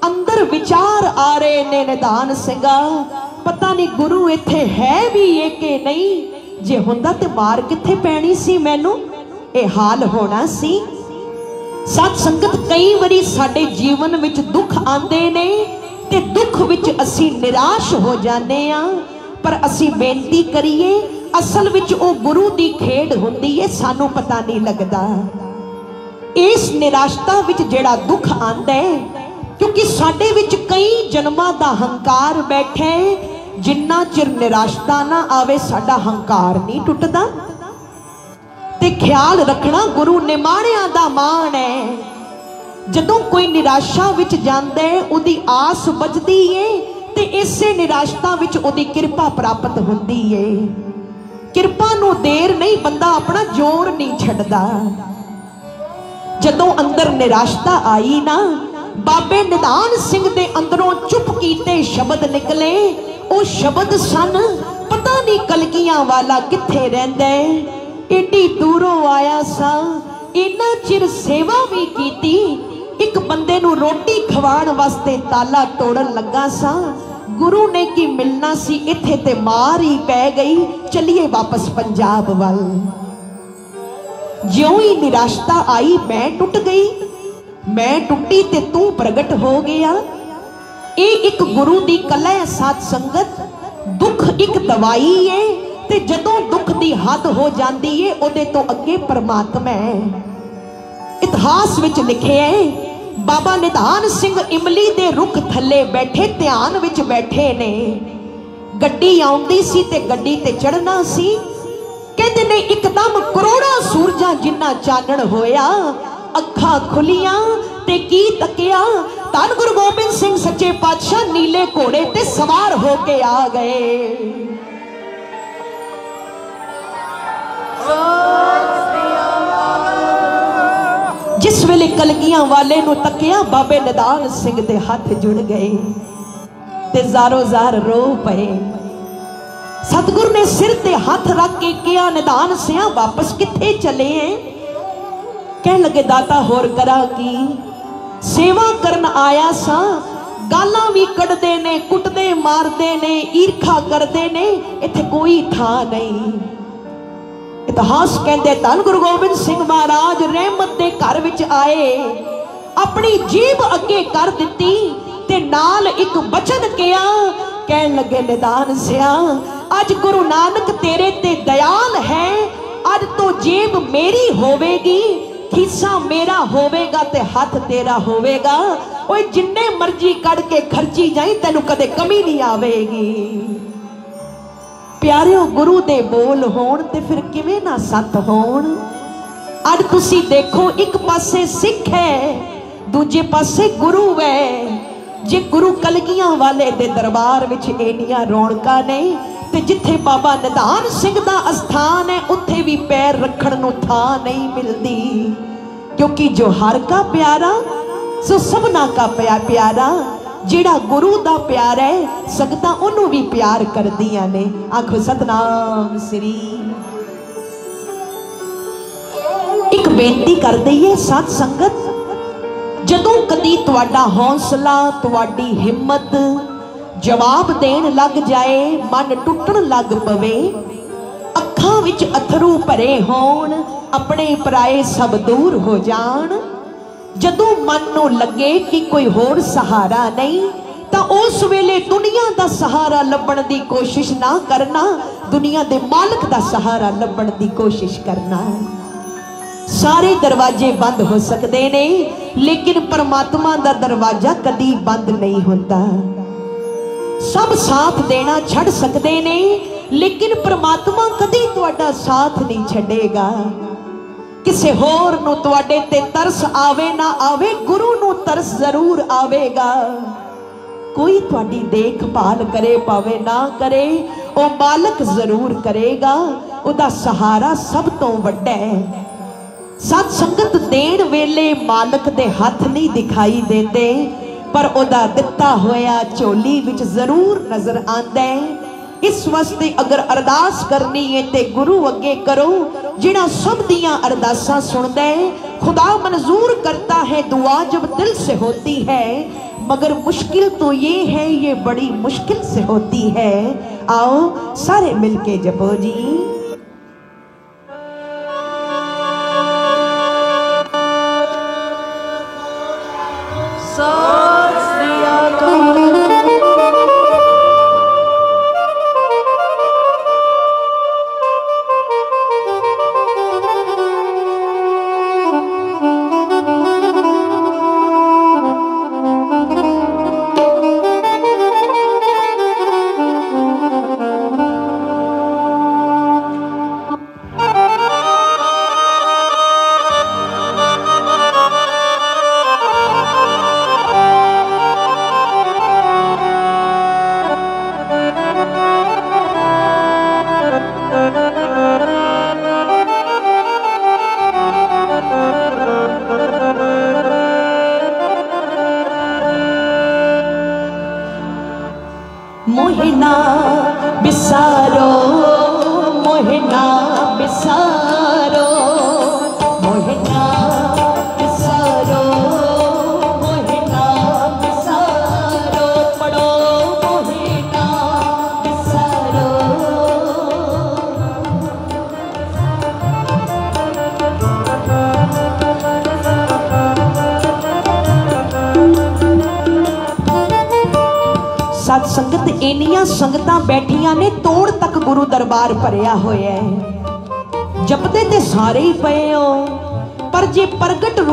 ਅੰਦਰ ਵਿਚਾਰ ਆ ਰਹੇ ਨੇ ਨਿਧਾਨ ਸਿੰਘਾ। ਪਤਾ ਨਹੀਂ ਗੁਰੂ ਇੱਥੇ ਹੈ ਵੀ ਇਹ ਕਿ ਨਹੀਂ। ਜੇ ਹੁੰਦਾ ਤੇ ਮਾਰ ਕਿੱਥੇ ਪੈਣੀ ਸੀ ਮੈਨੂੰ? ਇਹ ਹਾਲ ਹੋਣਾ ਸੀ। ਸਤ ਸੰਗਤ ਕਈ ਵਾਰੀ ਸਾਡੇ ਜੀਵਨ ਵਿੱਚ ਦੁੱਖ ਆਉਂਦੇ ਨੇ ਤੇ ਦੁੱਖ ਵਿੱਚ ਅਸੀਂ ਨਿਰਾਸ਼ ਹੋ ਜਾਂਦੇ ਆ ਪਰ ਅਸੀਂ ਬੇਨਤੀ ਕਰੀਏ, ਅਸਲ ਵਿੱਚ ਉਹ ਗੁਰੂ ਦੀ ਖੇਡ ਹੁੰਦੀ ਏ, ਸਾਨੂੰ ਪਤਾ ਨਹੀਂ ਲੱਗਦਾ। ਇਸ ਨਿਰਾਸ਼ਤਾ ਵਿੱਚ ਜਿਹੜਾ ਦੁੱਖ ਆਂਦਾ ਹੈ ਕਿਉਂਕਿ ਸਾਡੇ ਵਿੱਚ ਕਈ ਜਨਮਾਂ ਦਾ ਹੰਕਾਰ ਬੈਠਾ ਹੈ ਜਿੰਨਾ ਚਿਰ ਨਿਰਾਸ਼ਤਾ ਨਾ ਆਵੇ, ਸਾਡਾ ਹੰਕਾਰ ਨਹੀਂ ਟੁੱਟਦਾ। ਤੇ ਖਿਆਲ ਰੱਖਣਾ ਗੁਰੂ ਨਿਮਾਣਿਆਂ ਦਾ ਮਾਣ ਹੈ ਜਦੋਂ ਕੋਈ ਨਿਰਾਸ਼ਾ ਵਿੱਚ ਜਾਂਦਾ ਹੈ ਉਹਦੀ ਆਸ ਬਚਦੀ ਏ ਤੇ ਇਸੇ ਨਿਰਾਸ਼ਤਾ ਵਿੱਚ ਉਹਦੀ ਕਿਰਪਾ ਪ੍ਰਾਪਤ ਹੁੰਦੀ ਏ। ਕਿਰਪਾ ਨੂੰ ਦੇਰ ਨਹੀਂ, ਬੰਦਾ ਆਪਣਾ ਜ਼ੋਰ ਨਹੀਂ ਛੱਡਦਾ। ਜਦੋਂ ਅੰਦਰ ਨਿਰਾਸ਼ਤਾ ਆਈ ਨਾ, ਬਾਬੇ ਨਿਧਾਨ ਸਿੰਘ ਦੇ ਅੰਦਰੋਂ ਚੁੱਪ ਕੀਤੇ ਸ਼ਬਦ ਨਿਕਲੇ। ਉਹ ਸ਼ਬਦ ਸਨ, ਪਤਾ ਨਹੀਂ ਕਲਕੀਆਂ ਵਾਲਾ ਕਿੱਥੇ ਰਹਿੰਦਾ ਏਡੀ ਦੂਰੋਂ ਆਇਆ ਸਾਂ, ਇੰਨਾ ਚਿਰ ਸੇਵਾ ਵੀ ਕੀਤੀ ਇੱਕ ਬੰਦੇ ਨੂੰ ਰੋਟੀ ਖਵਾਉਣ ਵਾਸਤੇ ਤਾਲਾ ਤੋੜਨ ਲੱਗਾ ਸਾਂ। ਗੁਰੂ ਨੇ ਕੀ ਮਿਲਣਾ ਸੀ? ਇੱਥੇ ਤੇ ਮਾਰ ਹੀ ਪੈ ਗਈ। ਚਲਿਏ ਵਾਪਸ ਪੰਜਾਬ ਵੱਲ। ਜਿਉਂ ਹੀ ਨਿਰਾਸ਼ਤਾ ਆਈ, ਮੈਂ ਟੁੱਟ ਗਈ। ਮੈਂ ਟੁੱਟੀ ਤੇ ਤੂੰ ਪ੍ਰਗਟ ਹੋ ਗਿਆ। ਇਹ ਇੱਕ ਗੁਰੂ ਦੀ ਕਲਾ ਹੈ, ਸਾਧ ਸੰਗਤ। ਦੁੱਖ ਇੱਕ ਦਵਾਈ ਏ ਤੇ ਜਦੋਂ ਦੁੱਖ ਦੀ ਹੱਦ ਹੋ ਜਾਂਦੀ ਏ, ਉਹਦੇ ਤੋਂ ਅੱਗੇ ਪਰਮਾਤਮਾ ਹੈ। ਇਤਿਹਾਸ ਵਿੱਚ ਲਿਖਿਆ ਹੈ ਬਾਬਾ ਨਿਧਾਨ ਸਿੰਘ ਇਮਲੀ ਦੇ ਰੁੱਖ ਥੱਲੇ ਬੈਠੇ ਧਿਆਨ ਵਿੱਚ ਬੈਠੇ ਨੇ। ਗੱਡੀ ਆਉਂਦੀ ਸੀ ਤੇ ਗੱਡੀ ਤੇ ਚੜਨਾ ਸੀ। ਕਹਿੰਦੇ ਨੇ, ਇੱਕਦਮ ਕਰੋੜਾਂ ਸੂਰਜਾਂ ਜਿੰਨਾ ਚਾਨਣ ਹੋਇਆ, ਅੱਖਾਂ ਖੁੱਲੀਆਂ ਤੇ ਕੀ ਤੱਕਿਆ। ਧੰਨ ਗੁਰੂ ਗੋਬਿੰਦ ਸਿੰਘ ਸੱਚੇ ਪਾਤਸ਼ਾਹ ਨੀਲੇ ਘੋੜੇ ਤੇ ਸਵਾਰ ਹੋ ਕੇ ਆ ਗਏ। ਵੇਲੇ ਕਲਗੀਆਂ ਵਾਲੇ ਨੂੰ ਤੱਕਿਆ, ਬਾਬੇ ਨਿਦਾਨ ਸਿੰਘ ਦੇ ਹੱਥ ਜੁੜ ਗਏ ਤੇ ਜ਼ਾਰੋ ਜ਼ਾਰ ਰੋ ਪਏ। ਸਤਗੁਰ ਨੇ ਸਿਰ ਤੇ ਹੱਥ ਰੱਖ ਕੇ ਕਿਹਾ, ਨਿਦਾਨ ਸਿਆ, ਵਾਪਸ ਕਿੱਥੇ ਚਲੇ ਐ ਕਹਿਣ ਲੱਗੇ, ਦਾਤਾ, ਹੋਰ ਕਰਾਂ ਕੀ? ਸੇਵਾ ਕਰਨ ਆਇਆ ਸਾਂ। ਗਾਲਾਂ ਵੀ ਕੱਢਦੇ ਨੇ, ਕੁੱਟਦੇ, ਮਾਰਦੇ ਨੇ, ਈਰਖਾ ਕਰਦੇ ਨੇ, ਇੱਥੇ ਕੋਈ ਥਾਂ ਨਹੀਂ। ਇਤਿਹਾਸ ਕਹਿੰਦੇ ਧੰਨ ਗੁਰੂ ਗੋਬਿੰਦ ਸਿੰਘ ਮਹਾਰਾਜ ਰਹਿਮਤ ਦੇ ਘਰ ਵਿੱਚ ਆਏ, ਆਪਣੀ ਜੀਬ ਅੱਗੇ ਕਰ ਦਿੱਤੀ ਤੇ ਨਾਲ ਇੱਕ ਬਚਨ ਕਿਹਾ, ਕਹਿਣ ਲੱਗੇ ਨਿਦਾਨ ਸਿਆ, ਅੱਜ ਗੁਰੂ ਨਾਨਕ ਤੇਰੇ ਤੇ ਦਇਆਲ ਹੈ, ਅੱਜ ਤੋਂ ਜੇਬ ਮੇਰੀ ਹੋਵੇਗੀ, ਖੀਸਾ ਮੇਰਾ ਹੋਵੇਗਾ ਤੇ ਹੱਥ ਤੇਰਾ ਹੋਵੇਗਾ, ਓਏ ਜਿੰਨੇ ਮਰਜ਼ੀ ਕੱਢ ਕੇ ਖਰਚੀ ਜਾਈ, ਤੈਨੂੰ ਕਦੇ ਕਮੀ ਨਹੀਂ ਆਵੇਗੀ। ਪਿਆਰਿਓ, ਗੁਰੂ ਦੇ ਬੋਲ ਹੋਣ ਤੇ ਫਿਰ ਕਿਵੇਂ ਨਾ ਸੱਤ ਹੋਣ? ਅੱਜ ਤੁਸੀਂ ਦੇਖੋ, ਇੱਕ ਪਾਸੇ ਸਿੱਖ ਹੈ, ਦੂਜੇ ਪਾਸੇ ਗੁਰੂ ਹੈ। ਜੇ ਗੁਰੂ ਕਲਗੀਆਂ ਵਾਲੇ ਦੇ ਦਰਬਾਰ ਵਿੱਚ ਇੰਨੀਆਂ ਰੌਣਕਾਂ ਨੇ, ਤੇ ਜਿੱਥੇ ਬਾਬਾ ਨਿਧਾਨ ਸਿੰਘ ਦਾ ਅਸਥਾਨ ਹੈ, ਉੱਥੇ ਵੀ ਪੈਰ ਰੱਖਣ ਨੂੰ ਥਾਂ ਨਹੀਂ ਮਿਲਦੀ। ਕਿਉਂਕਿ ਜੋ ਹਰ ਕਾ ਪਿਆਰਾ, ਸੋ ਸਭਨਾ ਕਾ ਪਿਆ ਪਿਆਰਾ ਜਿਹੜਾ ਗੁਰੂ ਦਾ ਪਿਆਰ ਹੈ, ਸੰਗਤਾਂ ਉਹਨੂੰ ਵੀ ਪਿਆਰ ਕਰਦੀਆਂ ਨੇ। ਆਖੋ, ਸਤਨਾਮ ਸ੍ਰੀ। ਇੱਕ ਬੇਨਤੀ ਕਰ ਦਈਏ, ਸਤ ਸੰਗਤ, ਜਦੋਂ ਕਦੀ ਤੁਹਾਡਾ ਹੌਸਲਾ, ਤੁਹਾਡੀ ਹਿੰਮਤ ਜਵਾਬ ਦੇਣ ਲੱਗ ਜਾਏ, ਮਨ ਟੁੱਟਣ ਲੱਗ ਪਵੇ, ਅੱਖਾਂ ਵਿੱਚ ਅਥਰੂ ਭਰੇ ਹੋਣ, ਆਪਣੇ ਪਰਾਏ ਸਭ ਦੂਰ ਹੋ ਜਾਣ ਜਦੋਂ ਮਨ ਨੂੰ ਲੱਗੇ ਕਿ ਕੋਈ ਹੋਰ ਸਹਾਰਾ ਨਹੀਂ, ਤਾਂ ਉਸ ਵੇਲੇ ਦੁਨੀਆ ਦਾ ਸਹਾਰਾ ਲੱਭਣ ਦੀ ਕੋਸ਼ਿਸ਼ ਨਾ ਕਰਨਾ, ਦੁਨੀਆ ਦੇ ਮਾਲਕ ਦਾ ਸਹਾਰਾ ਲੱਭਣ ਦੀ ਕੋਸ਼ਿਸ਼ ਕਰਨਾ ਸਾਰੇ ਦਰਵਾਜ਼ੇ ਬੰਦ ਹੋ ਸਕਦੇ ਨੇ, ਲੇਕਿਨ ਪਰਮਾਤਮਾ ਦਾ ਦਰਵਾਜ਼ਾ ਕਦੀ ਬੰਦ ਨਹੀਂ ਹੁੰਦਾ। ਸਭ ਸਾਥ ਦੇਣਾ ਛੱਡ ਸਕਦੇ ਨੇ, ਲੇਕਿਨ ਪਰਮਾਤਮਾ ਕਦੀ ਤੁਹਾਡਾ ਸਾਥ ਨਹੀਂ ਛੱਡੇਗਾ। ਕਿਸੇ ਹੋਰ ਨੂੰ ਤੁਹਾਡੇ ਤੇ ਤਰਸ ਆਵੇ ਨਾ ਆਵੇ, ਗੁਰੂ ਨੂੰ ਤਰਸ ਜ਼ਰੂਰ ਆਵੇਗਾ। ਕੋਈ ਤੁਹਾਡੀ ਦੇਖਭਾਲ ਕਰੇ ਪਾਵੇ ਨਾ ਕਰੇ, ਉਹ ਮਾਲਕ ਜ਼ਰੂਰ ਕਰੇਗਾ। ਉਹਦਾ ਸਹਾਰਾ ਸਭ ਤੋਂ ਵੱਡਾ ਹੈ। ਸਤ ਸੰਗਤ ਦੇਣ ਵੇਲੇ ਮਾਲਕ ਦੇ ਹੱਥ ਨਹੀਂ ਦਿਖਾਈ ਦਿੰਦੇ, ਪਰ ਉਹਦਾ ਦਿੱਤਾ ਹੋਇਆ ਝੋਲੀ ਵਿੱਚ ਜ਼ਰੂਰ ਨਜ਼ਰ ਆਂਦਾ ਹੈ। ਇਸ ਵਾਸਤੇ ਅਗਰ ਅਰਦਾਸ ਕਰਨੀ ਹੈ ਤੇ ਗੁਰੂ ਅੱਗੇ ਕਰੋ ਜਿਹੜਾ ਸਭ ਦੀਆਂ ਅਰਦਾਸਾਂ ਸੁਣਦਾ ਹੈ खुदा मंजूर करता है दुआ जब दिल से होती है मगर मुश्किल तो ये है ये बड़ी मुश्किल से होती है आओ सारे मिलके जपो जी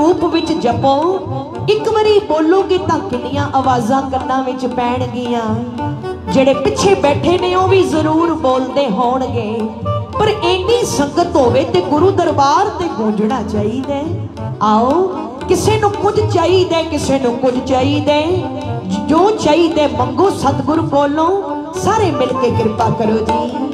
ਰੂਪ ਵਿੱਚ ਜਪੋ। ਇੱਕ ਵਾਰੀ ਬੋਲੋਗੇ ਤਾਂ ਕਿੰਨੀਆਂ ਆਵਾਜ਼ਾਂ ਕੰਨਾਂ ਵਿੱਚ ਪੈਣਗੀਆਂ। ਜਿਹੜੇ ਪਿੱਛੇ ਬੈਠੇ ਨੇ, ਉਹ ਵੀ ਜ਼ਰੂਰ ਬੋਲਦੇ ਹੋਣਗੇ। ਪਰ ਇੰਨੀ ਸੰਗਤ ਹੋਵੇ ਤੇ ਗੁਰੂ ਦਰਬਾਰ ਤੇ ਗੂੰਜਣਾ ਚਾਹੀਦਾ ਆਓ, ਕਿਸੇ ਨੂੰ ਕੁਝ ਚਾਹੀਦਾ, ਕਿਸੇ ਨੂੰ ਕੁਝ ਚਾਹੀਦਾ ਜੋ ਚਾਹੀਦਾ ਮੰਗੋ ਸਤਿਗੁਰ ਕੋਲੋਂ। ਸਾਰੇ ਮਿਲ ਕੇ ਕਿਰਪਾ ਕਰੋ ਜੀ।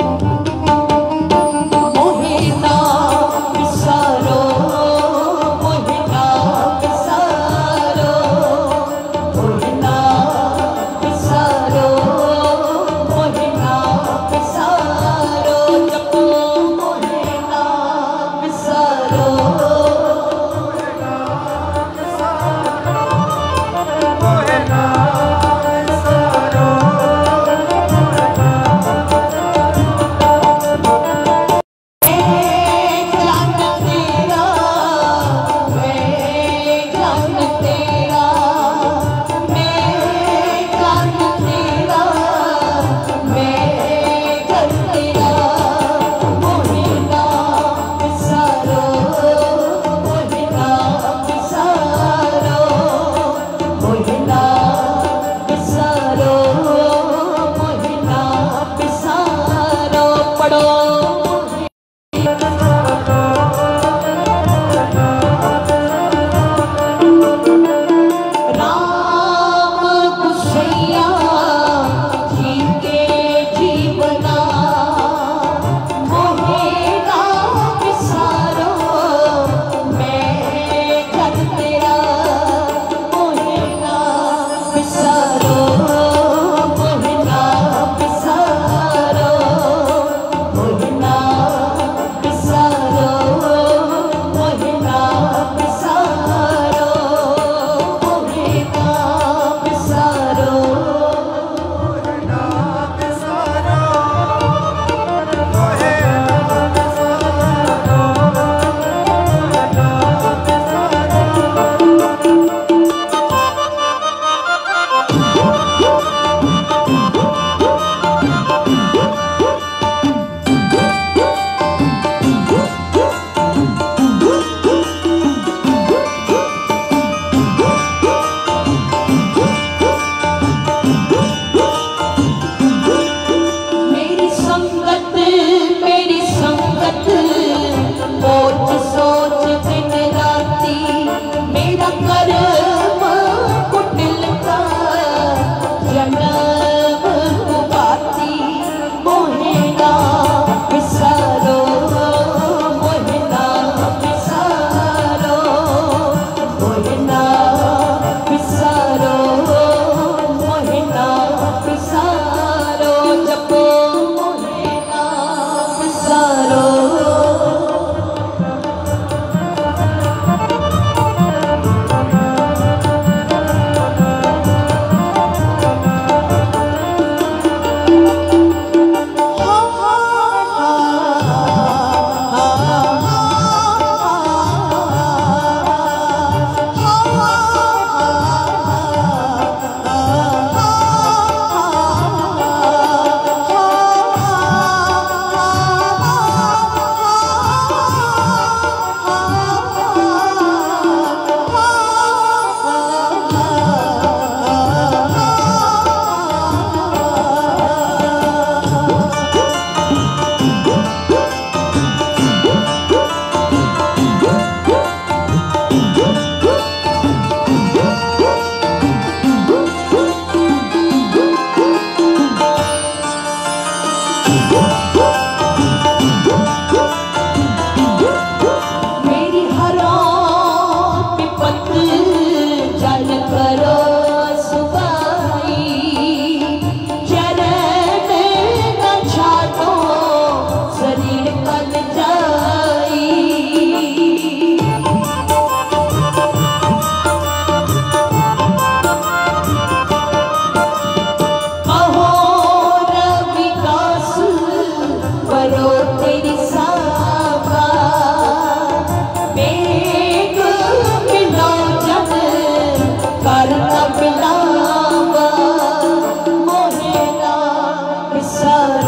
pessoas.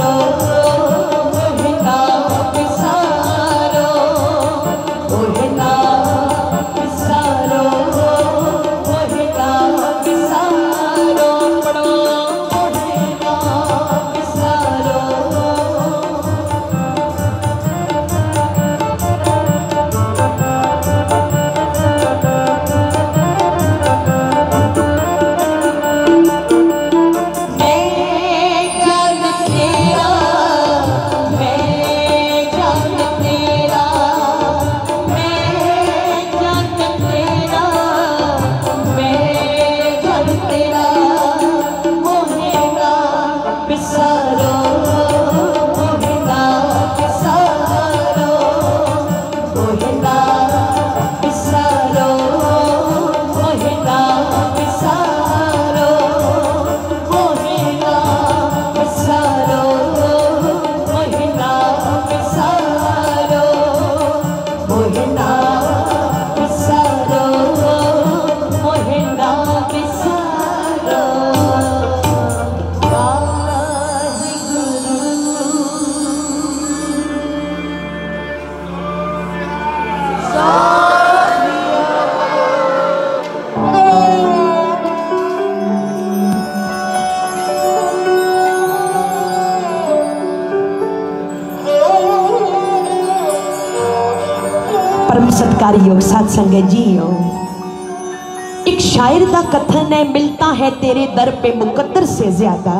से ज्यादा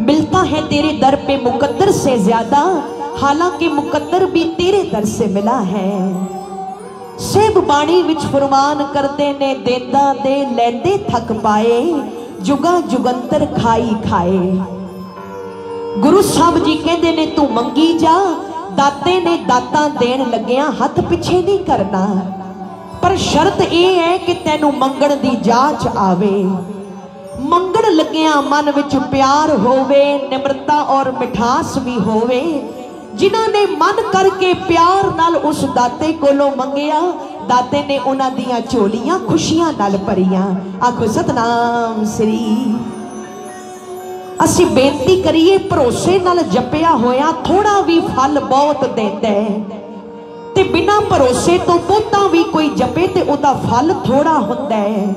मिलता है तेरे दर पे मुकद्दर से ज्यादा हालांकि मुकद्दर भी तेरे दर से मिला है ਸੇਬ ਬਾਣੀ ਵਿੱਚ ਫਰਮਾਨ ਕਰਦੇ ਨੇ ਦੇਂਦਾ ਦੇ ਲੈਂਦੇ ਥੱਕ ਪਾਏ ਜੁਗਾ ਜੁਗੰਤਰ ਖਾਈ ਖਾਏ ਗੁਰੂ ਸਾਹਿਬ ਜੀ ਕਹਿੰਦੇ ਨੇ ਤੂੰ ਮੰਗੀ ਜਾ ਦਾਤੇ ਨੇ ਦਾਤਾਂ ਦੇਣ ਲੱਗਿਆ ਹੱਥ ਪਿੱਛੇ ਨਹੀਂ ਕਰਨਾ ਪਰ ਸ਼ਰਤ ਇਹ ਹੈ ਕਿ ਤੈਨੂੰ ਮੰਗਣ ਦੀ ਜਾਚ ਆਵੇ ਮੰਗਣ ਲੱਗਿਆ ਮਨ ਵਿੱਚ ਪਿਆਰ ਹੋਵੇ, ਨਿਮਰਤਾ ਔਰ ਮਿਠਾਸ ਵੀ ਹੋਵੇ। ਜਿਨ੍ਹਾਂ ਨੇ ਮਨ ਕਰਕੇ ਪਿਆਰ ਨਾਲ ਉਸ ਦਾਤੇ ਕੋਲੋਂ ਮੰਗਿਆ, ਦਾਤੇ ਨੇ ਉਹਨਾਂ ਦੀਆਂ ਝੋਲੀਆਂ ਖੁਸ਼ੀਆਂ ਨਾਲ ਭਰੀਆਂ। ਆਖੋ, ਸਤਨਾਮ ਸ੍ਰੀ। ਅਸੀਂ ਬੇਨਤੀ ਕਰੀਏ, ਭਰੋਸੇ ਨਾਲ ਜਪਿਆ ਹੋਇਆ ਥੋੜਾ ਵੀ ਫਲ ਬਹੁਤ ਦਿੰਦਾ। ਹੈ ਤੇ ਬਿਨਾਂ ਭਰੋਸੇ ਤੋਂ ਬਹੁਤਾ ਵੀ ਕੋਈ ਜਪੇ ਤੇ ਉਹਦਾ ਫਲ ਥੋੜਾ ਹੁੰਦਾ ਹੈ।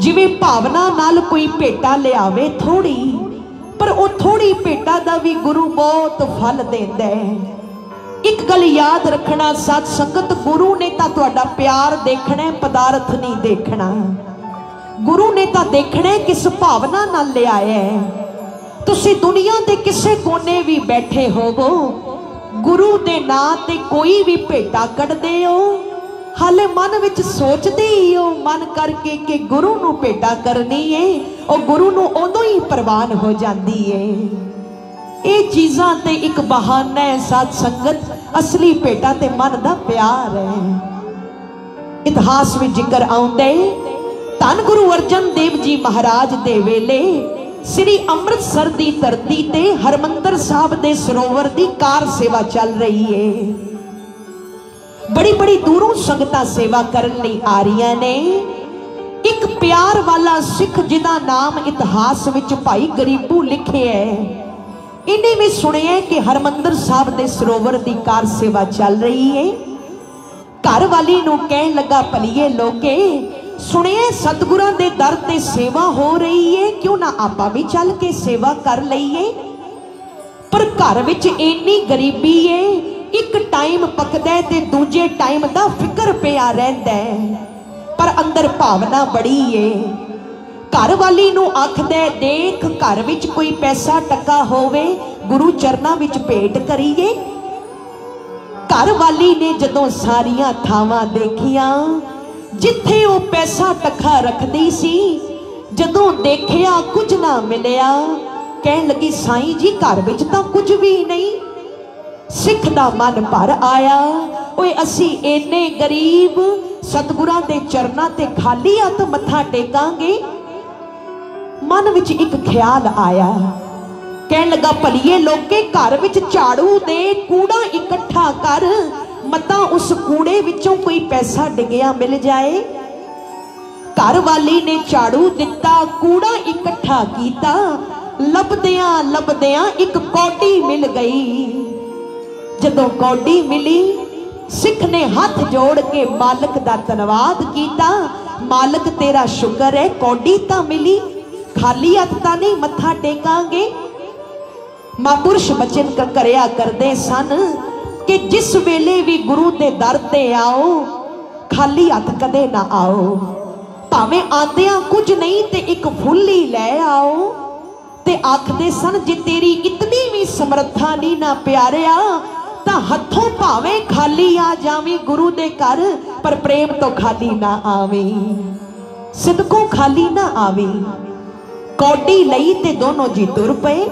ਜਿਵੇਂ ਭਾਵਨਾ ਨਾਲ ਕੋਈ ਭੇਟਾ ਲਿਆਵੇ ਥੋੜੀ ਪਰ ਉਹ ਥੋੜੀ ਭੇਟਾ ਦਾ ਵੀ ਗੁਰੂ ਬਹੁਤ ਫਲ ਦਿੰਦਾ ਹੈ। ਇੱਕ ਗੱਲ ਯਾਦ ਰੱਖਣਾ ਸਤ ਸੰਗਤ ਗੁਰੂ ਨੇ ਤਾਂ ਤੁਹਾਡਾ ਪਿਆਰ ਦੇਖਣਾ ਪਦਾਰਥ ਨਹੀਂ ਦੇਖਣਾ। ਗੁਰੂ ਨੇ ਤਾਂ ਦੇਖਣਾ ਕਿਸ ਭਾਵਨਾ ਨਾਲ ਲਿਆਇਆ ਹੈ। ਤੁਸੀਂ ਦੁਨੀਆ ਦੇ ਕਿਸੇ ਕੋਨੇ ਵੀ ਬੈਠੇ ਹੋਵੋ, ਗੁਰੂ ਦੇ ਨਾਂ ਤੇ ਕੋਈ ਵੀ ਭੇਟਾ ਕੱਢਦੇ ਹੋ। ਹਾਲੇ ਮਨ ਵਿੱਚ ਸੋਚਦੇ ਹੀ ਉਹ ਮਨ ਕਰਕੇ ਕਿ ਗੁਰੂ ਨੂੰ ਭੇਟਾ ਕਰਨੀ ਏ, ਉਹ ਗੁਰੂ ਨੂੰ ਉਦੋਂ ਹੀ ਪ੍ਰਵਾਨ ਹੋ ਜਾਂਦੀ ਏ। ਇਹ ਚੀਜ਼ਾਂ ਤੇ ਇੱਕ ਬਹਾਨਾ ਹੈ, ਸਾਧ ਸੰਗਤ, ਅਸਲੀ ਭੇਟਾ ਤੇ ਮਨ ਦਾ ਪਿਆਰ ਹੈ। ਇਤਿਹਾਸ ਵਿੱਚ ਜ਼ਿਕਰ ਆਉਂਦੇ ਧੰਨ ਗੁਰੂ ਅਰਜਨ ਦੇਵ ਜੀ ਮਹਾਰਾਜ ਦੇ ਵੇਲੇ, ਸ੍ਰੀ ਅੰਮ੍ਰਿਤਸਰ ਦੀ ਧਰਤੀ ਤੇ ਹਰਮੰਦਰ ਸਾਹਿਬ ਦੇ ਸਰੋਵਰ ਦੀ ਕਾਰ ਸੇਵਾ ਚੱਲ ਰਹੀ ਏ। ਬੜੀ ਬੜੀ ਦੂਰੋਂ ਸੰਗਤਾਂ ਸੇਵਾ ਕਰਨ ਲਈ ਆ ਰਹੀਆਂ ਨੇ। ਇੱਕ ਪਿਆਰ ਵਾਲਾ ਸਿੱਖ ਜਿਹਦਾ ਨਾਮ ਇਤਿਹਾਸ ਵਿੱਚ ਭਾਈ ਗਰੀਬੂ ਲਿਖਿਆ ਹੈ। ਇਹਨੇ ਵੀ ਸੁਣਿਆ ਕਿ ਹਰਮੰਦਰ ਸਾਹਿਬ ਦੇ ਸਰੋਵਰ ਦੀ ਕਾਰ ਸੇਵਾ ਚੱਲ ਰਹੀ ਹੈ। ਘਰ ਵਾਲੀ ਨੂੰ ਕਹਿਣ ਲੱਗਾ, ਭਲੀਏ ਲੋਕੇ, ਸੁਣਿਆ ਸਤਿਗੁਰਾਂ ਦੇ ਦਰ ਤੇ ਸੇਵਾ ਹੋ ਰਹੀ ਏ ਕਿਉਂ ਨਾ ਆਪਾਂ ਵੀ ਚੱਲ ਕੇ ਸੇਵਾ ਕਰ ਲਈਏ? ਪਰ ਘਰ ਵਿੱਚ ਇੰਨੀ ਗਰੀਬੀ ਏ ਇੱਕ ਟਾਈਮ ਪਕਦਾ ਤੇ ਦੂਜੇ ਟਾਈਮ ਦਾ ਫਿਕਰ ਪਿਆ ਰਹਿੰਦਾ ਪਰ ਅੰਦਰ ਭਾਵਨਾ ਬੜੀ ਏ। ਘਰ ਵਾਲੀ ਨੂੰ ਆਖਦਾ ਦੇਖ, ਘਰ ਵਿੱਚ ਕੋਈ ਪੈਸਾ ਟੱਕਾ ਹੋਵੇ, ਗੁਰੂ ਚਰਨਾਂ ਵਿੱਚ ਭੇਟ ਕਰੀਏ। ਘਰ ਵਾਲੀ ਨੇ ਜਦੋਂ ਸਾਰੀਆਂ ਥਾਵਾਂ ਦੇਖੀਆਂ, ਜਿੱਥੇ ਉਹ ਪੈਸਾ ਟੱਕਾ ਰੱਖਦੀ ਸੀ, ਜਦੋਂ ਦੇਖਿਆ ਕੁਝ ਨਾ ਮਿਲਿਆ, ਕਹਿਣ ਲੱਗੀ, ਸਾਈਂ ਜੀ, ਘਰ ਵਿੱਚ ਤਾਂ ਕੁਝ ਵੀ ਨਹੀਂ। ਸਿੱਖ ਦਾ ਮਨ ਭਰ ਆਇਆ। ਓਏ ਅਸੀਂ ਇੰਨੇ ਗਰੀਬ, ਸਤਿਗੁਰਾਂ ਦੇ ਚਰਨਾਂ ਤੇ ਖਾਲੀ ਹੱਥ ਮੱਥਾ ਟੇਕਾਂਗੇ। ਮਨ ਵਿੱਚ ਇੱਕ ਖਿਆਲ ਆਇਆ। ਕਹਿਣ ਲੱਗਾ, ਭਲੀਏ ਲੋਕੇ, ਘਰ ਵਿੱਚ ਝਾੜੂ ਦੇ ਕੂੜਾ ਇਕੱਠਾ ਕਰ। ਮਤਾ ਉਸ ਕੂੜੇ ਵਿੱਚੋਂ ਕੋਈ ਪੈਸਾ ਡਿੱਗਿਆ ਮਿਲ ਜਾਏ। ਘਰ ਵਾਲੀ ਨੇ ਝਾੜੂ ਦਿੱਤਾ, ਕੂੜਾ ਇਕੱਠਾ ਕੀਤਾ। ਲੱਭਦਿਆਂ ਲੱਭਦਿਆਂ ਇੱਕ ਕੌਡੀ ਮਿਲ ਗਈ। ਜਦੋਂ ਕੌਡੀ ਮਿਲੀ, ਸਿੱਖ ਨੇ ਹੱਥ ਜੋੜ ਕੇ ਮਾਲਕ ਦਾ ਧੰਨਵਾਦ ਕੀਤਾ। ਮਾਲਕ, ਤੇਰਾ ਸ਼ੁਕਰ ਹੈ ਕੌਡੀ ਤਾਂ ਮਿਲੀ। ਖਾਲੀ ਹੱਥ ਤਾਂ ਨਹੀਂ, ਮੱਥਾ ਟੇਕਾਂਗੇ। ਮਹਾਂਪੁਰਸ਼ ਬਚਨ ਕਰਿਆ ਕਰਦੇ ਸਨ ਕਿ ਜਿਸ ਵੇਲੇ ਵੀ ਗੁਰੂ ਦੇ ਦਰ ਤੇ ਆਓ, ਖਾਲੀ ਹੱਥ ਕਦੇ ਨਾ ਆਓ। ਭਾਵੇਂ ਆਂਦਿਆਂ ਕੁਝ ਨਹੀਂ ਤੇ ਇੱਕ ਫੁੱਲ ਹੀ ਲੈ ਆਓ। ਤੇ ਆਖਦੇ ਸਨ, ਜੇ ਤੇਰੀ ਇਤਨੀ ਵੀ ਸਮਰੱਥਾ ਨਹੀਂ ਨਾ ਪਿਆਰਿਆ ਤਾਂ ਹੱਥੋਂ ਭਾਵੇਂ ਖਾਲੀ ਆ ਜਾਵੀਂ, ਗੁਰੂ ਦੇ ਘਰ, ਪਰ ਪ੍ਰੇਮ ਤੋਂ ਖਾਲੀ ਨਾ ਆਵੀਂ। ਸਿਦਕੋਂ ਖਾਲੀ ਨਾ ਆਵੀਂ। ਕੌਡੀ ਲਈ ਤੇ ਦੋਨੋਂ ਜੀ ਤੁਰ ਪਏ।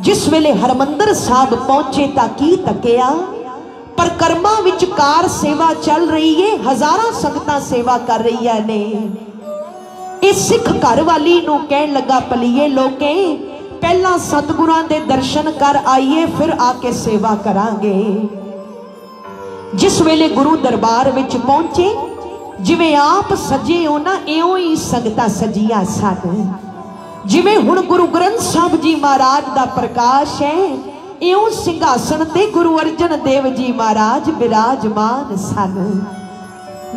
ਜਿਸ ਵੇਲੇ ਹਰਮੰਦਰ ਸਾਹਿਬ ਪਹੁੰਚੇ ਤਾਂ ਕੀ ਤੱਕਿਆ? ਪਰ ਕਰਮਾਂ ਵਿੱਚ ਕਾਰ ਸੇਵਾ ਚੱਲ ਰਹੀ ਏ, ਹਜ਼ਾਰਾਂ ਸੰਗਤਾਂ ਸੇਵਾ ਕਰ ਰਹੀਆਂ ਨੇ। ਇਹ ਸਿੱਖ ਘਰ ਵਾਲੀ ਨੂੰ ਕਹਿਣ ਲੱਗਾ ਪਲੀਏ ਲੋਕੇ ਪਹਿਲਾਂ ਸਤਿਗੁਰਾਂ ਦੇ ਦਰਸ਼ਨ ਕਰ ਆਈਏ, ਫਿਰ ਆ ਕੇ ਸੇਵਾ ਕਰਾਂਗੇ। ਜਿਸ ਵੇਲੇ ਗੁਰੂ ਦਰਬਾਰ ਵਿੱਚ ਪਹੁੰਚੇ, ਜਿਵੇਂ ਆਪ ਸਜੇ ਹੋ ਨਾ ਇਉਂ ਹੀ ਸੰਗਤਾਂ ਸਜੀਆਂ ਸਨ। ਜਿਵੇਂ ਹੁਣ ਗੁਰੂ ਗ੍ਰੰਥ ਸਾਹਿਬ ਜੀ ਮਹਾਰਾਜ ਦਾ ਪ੍ਰਕਾਸ਼ ਹੈ, ਇਉਂ ਸਿੰਘਾਸਣ ਤੇ ਗੁਰੂ ਅਰਜਨ ਦੇਵ ਜੀ ਮਹਾਰਾਜ ਬਿਰਾਜਮਾਨ ਸਨ।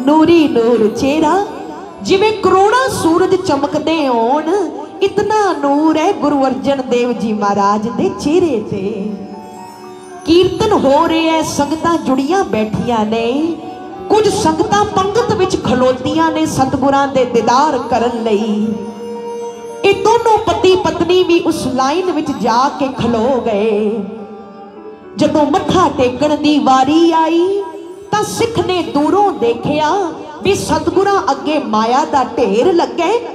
ਨੂਰੀ ਨੂਰ ਚਿਹਰਾ, ਜਿਵੇਂ ਕਰੋੜਾਂ ਸੂਰਜ ਚਮਕਦੇ ਹੋਣ ਇਤਨਾ ਨੂਰ ਹੈ ਗੁਰੂ ਅਰਜਨ ਦੇਵ ਜੀ ਮਹਾਰਾਜ ਦੇ ਚਿਹਰੇ ਤੇ। ਕੀਰਤਨ ਹੋ ਰਿਹਾ ਸੰਗਤਾਂ ਜੁੜੀਆਂ ਬੈਠੀਆਂ ਨੇ। ਕੁਝ ਸੰਗਤਾਂ ਪੰਗਤ ਵਿੱਚ ਖਲੋਤੀਆਂ ਨੇ ਸਤਿਗੁਰਾਂ ਦੇ ਦੀਦਾਰ ਕਰਨ ਲਈ। ਇਹ ਦੋਨੋਂ ਪਤੀ ਪਤਨੀ ਵੀ ਉਸ ਲਾਈਨ ਵਿੱਚ ਜਾ ਕੇ ਖਲੋ ਗਏ। ਜਦੋਂ ਮੱਥਾ ਟੇਕਣ ਦੀ ਵਾਰੀ ਆਈ, ਤਾਂ ਸਿੱਖ ਨੇ ਦੂਰੋਂ ਦੇਖਿਆ ਵੀ ਸਤਿਗੁਰਾਂ ਅੱਗੇ ਮਾਇਆ ਦਾ ਢੇਰ ਲੱਗੇ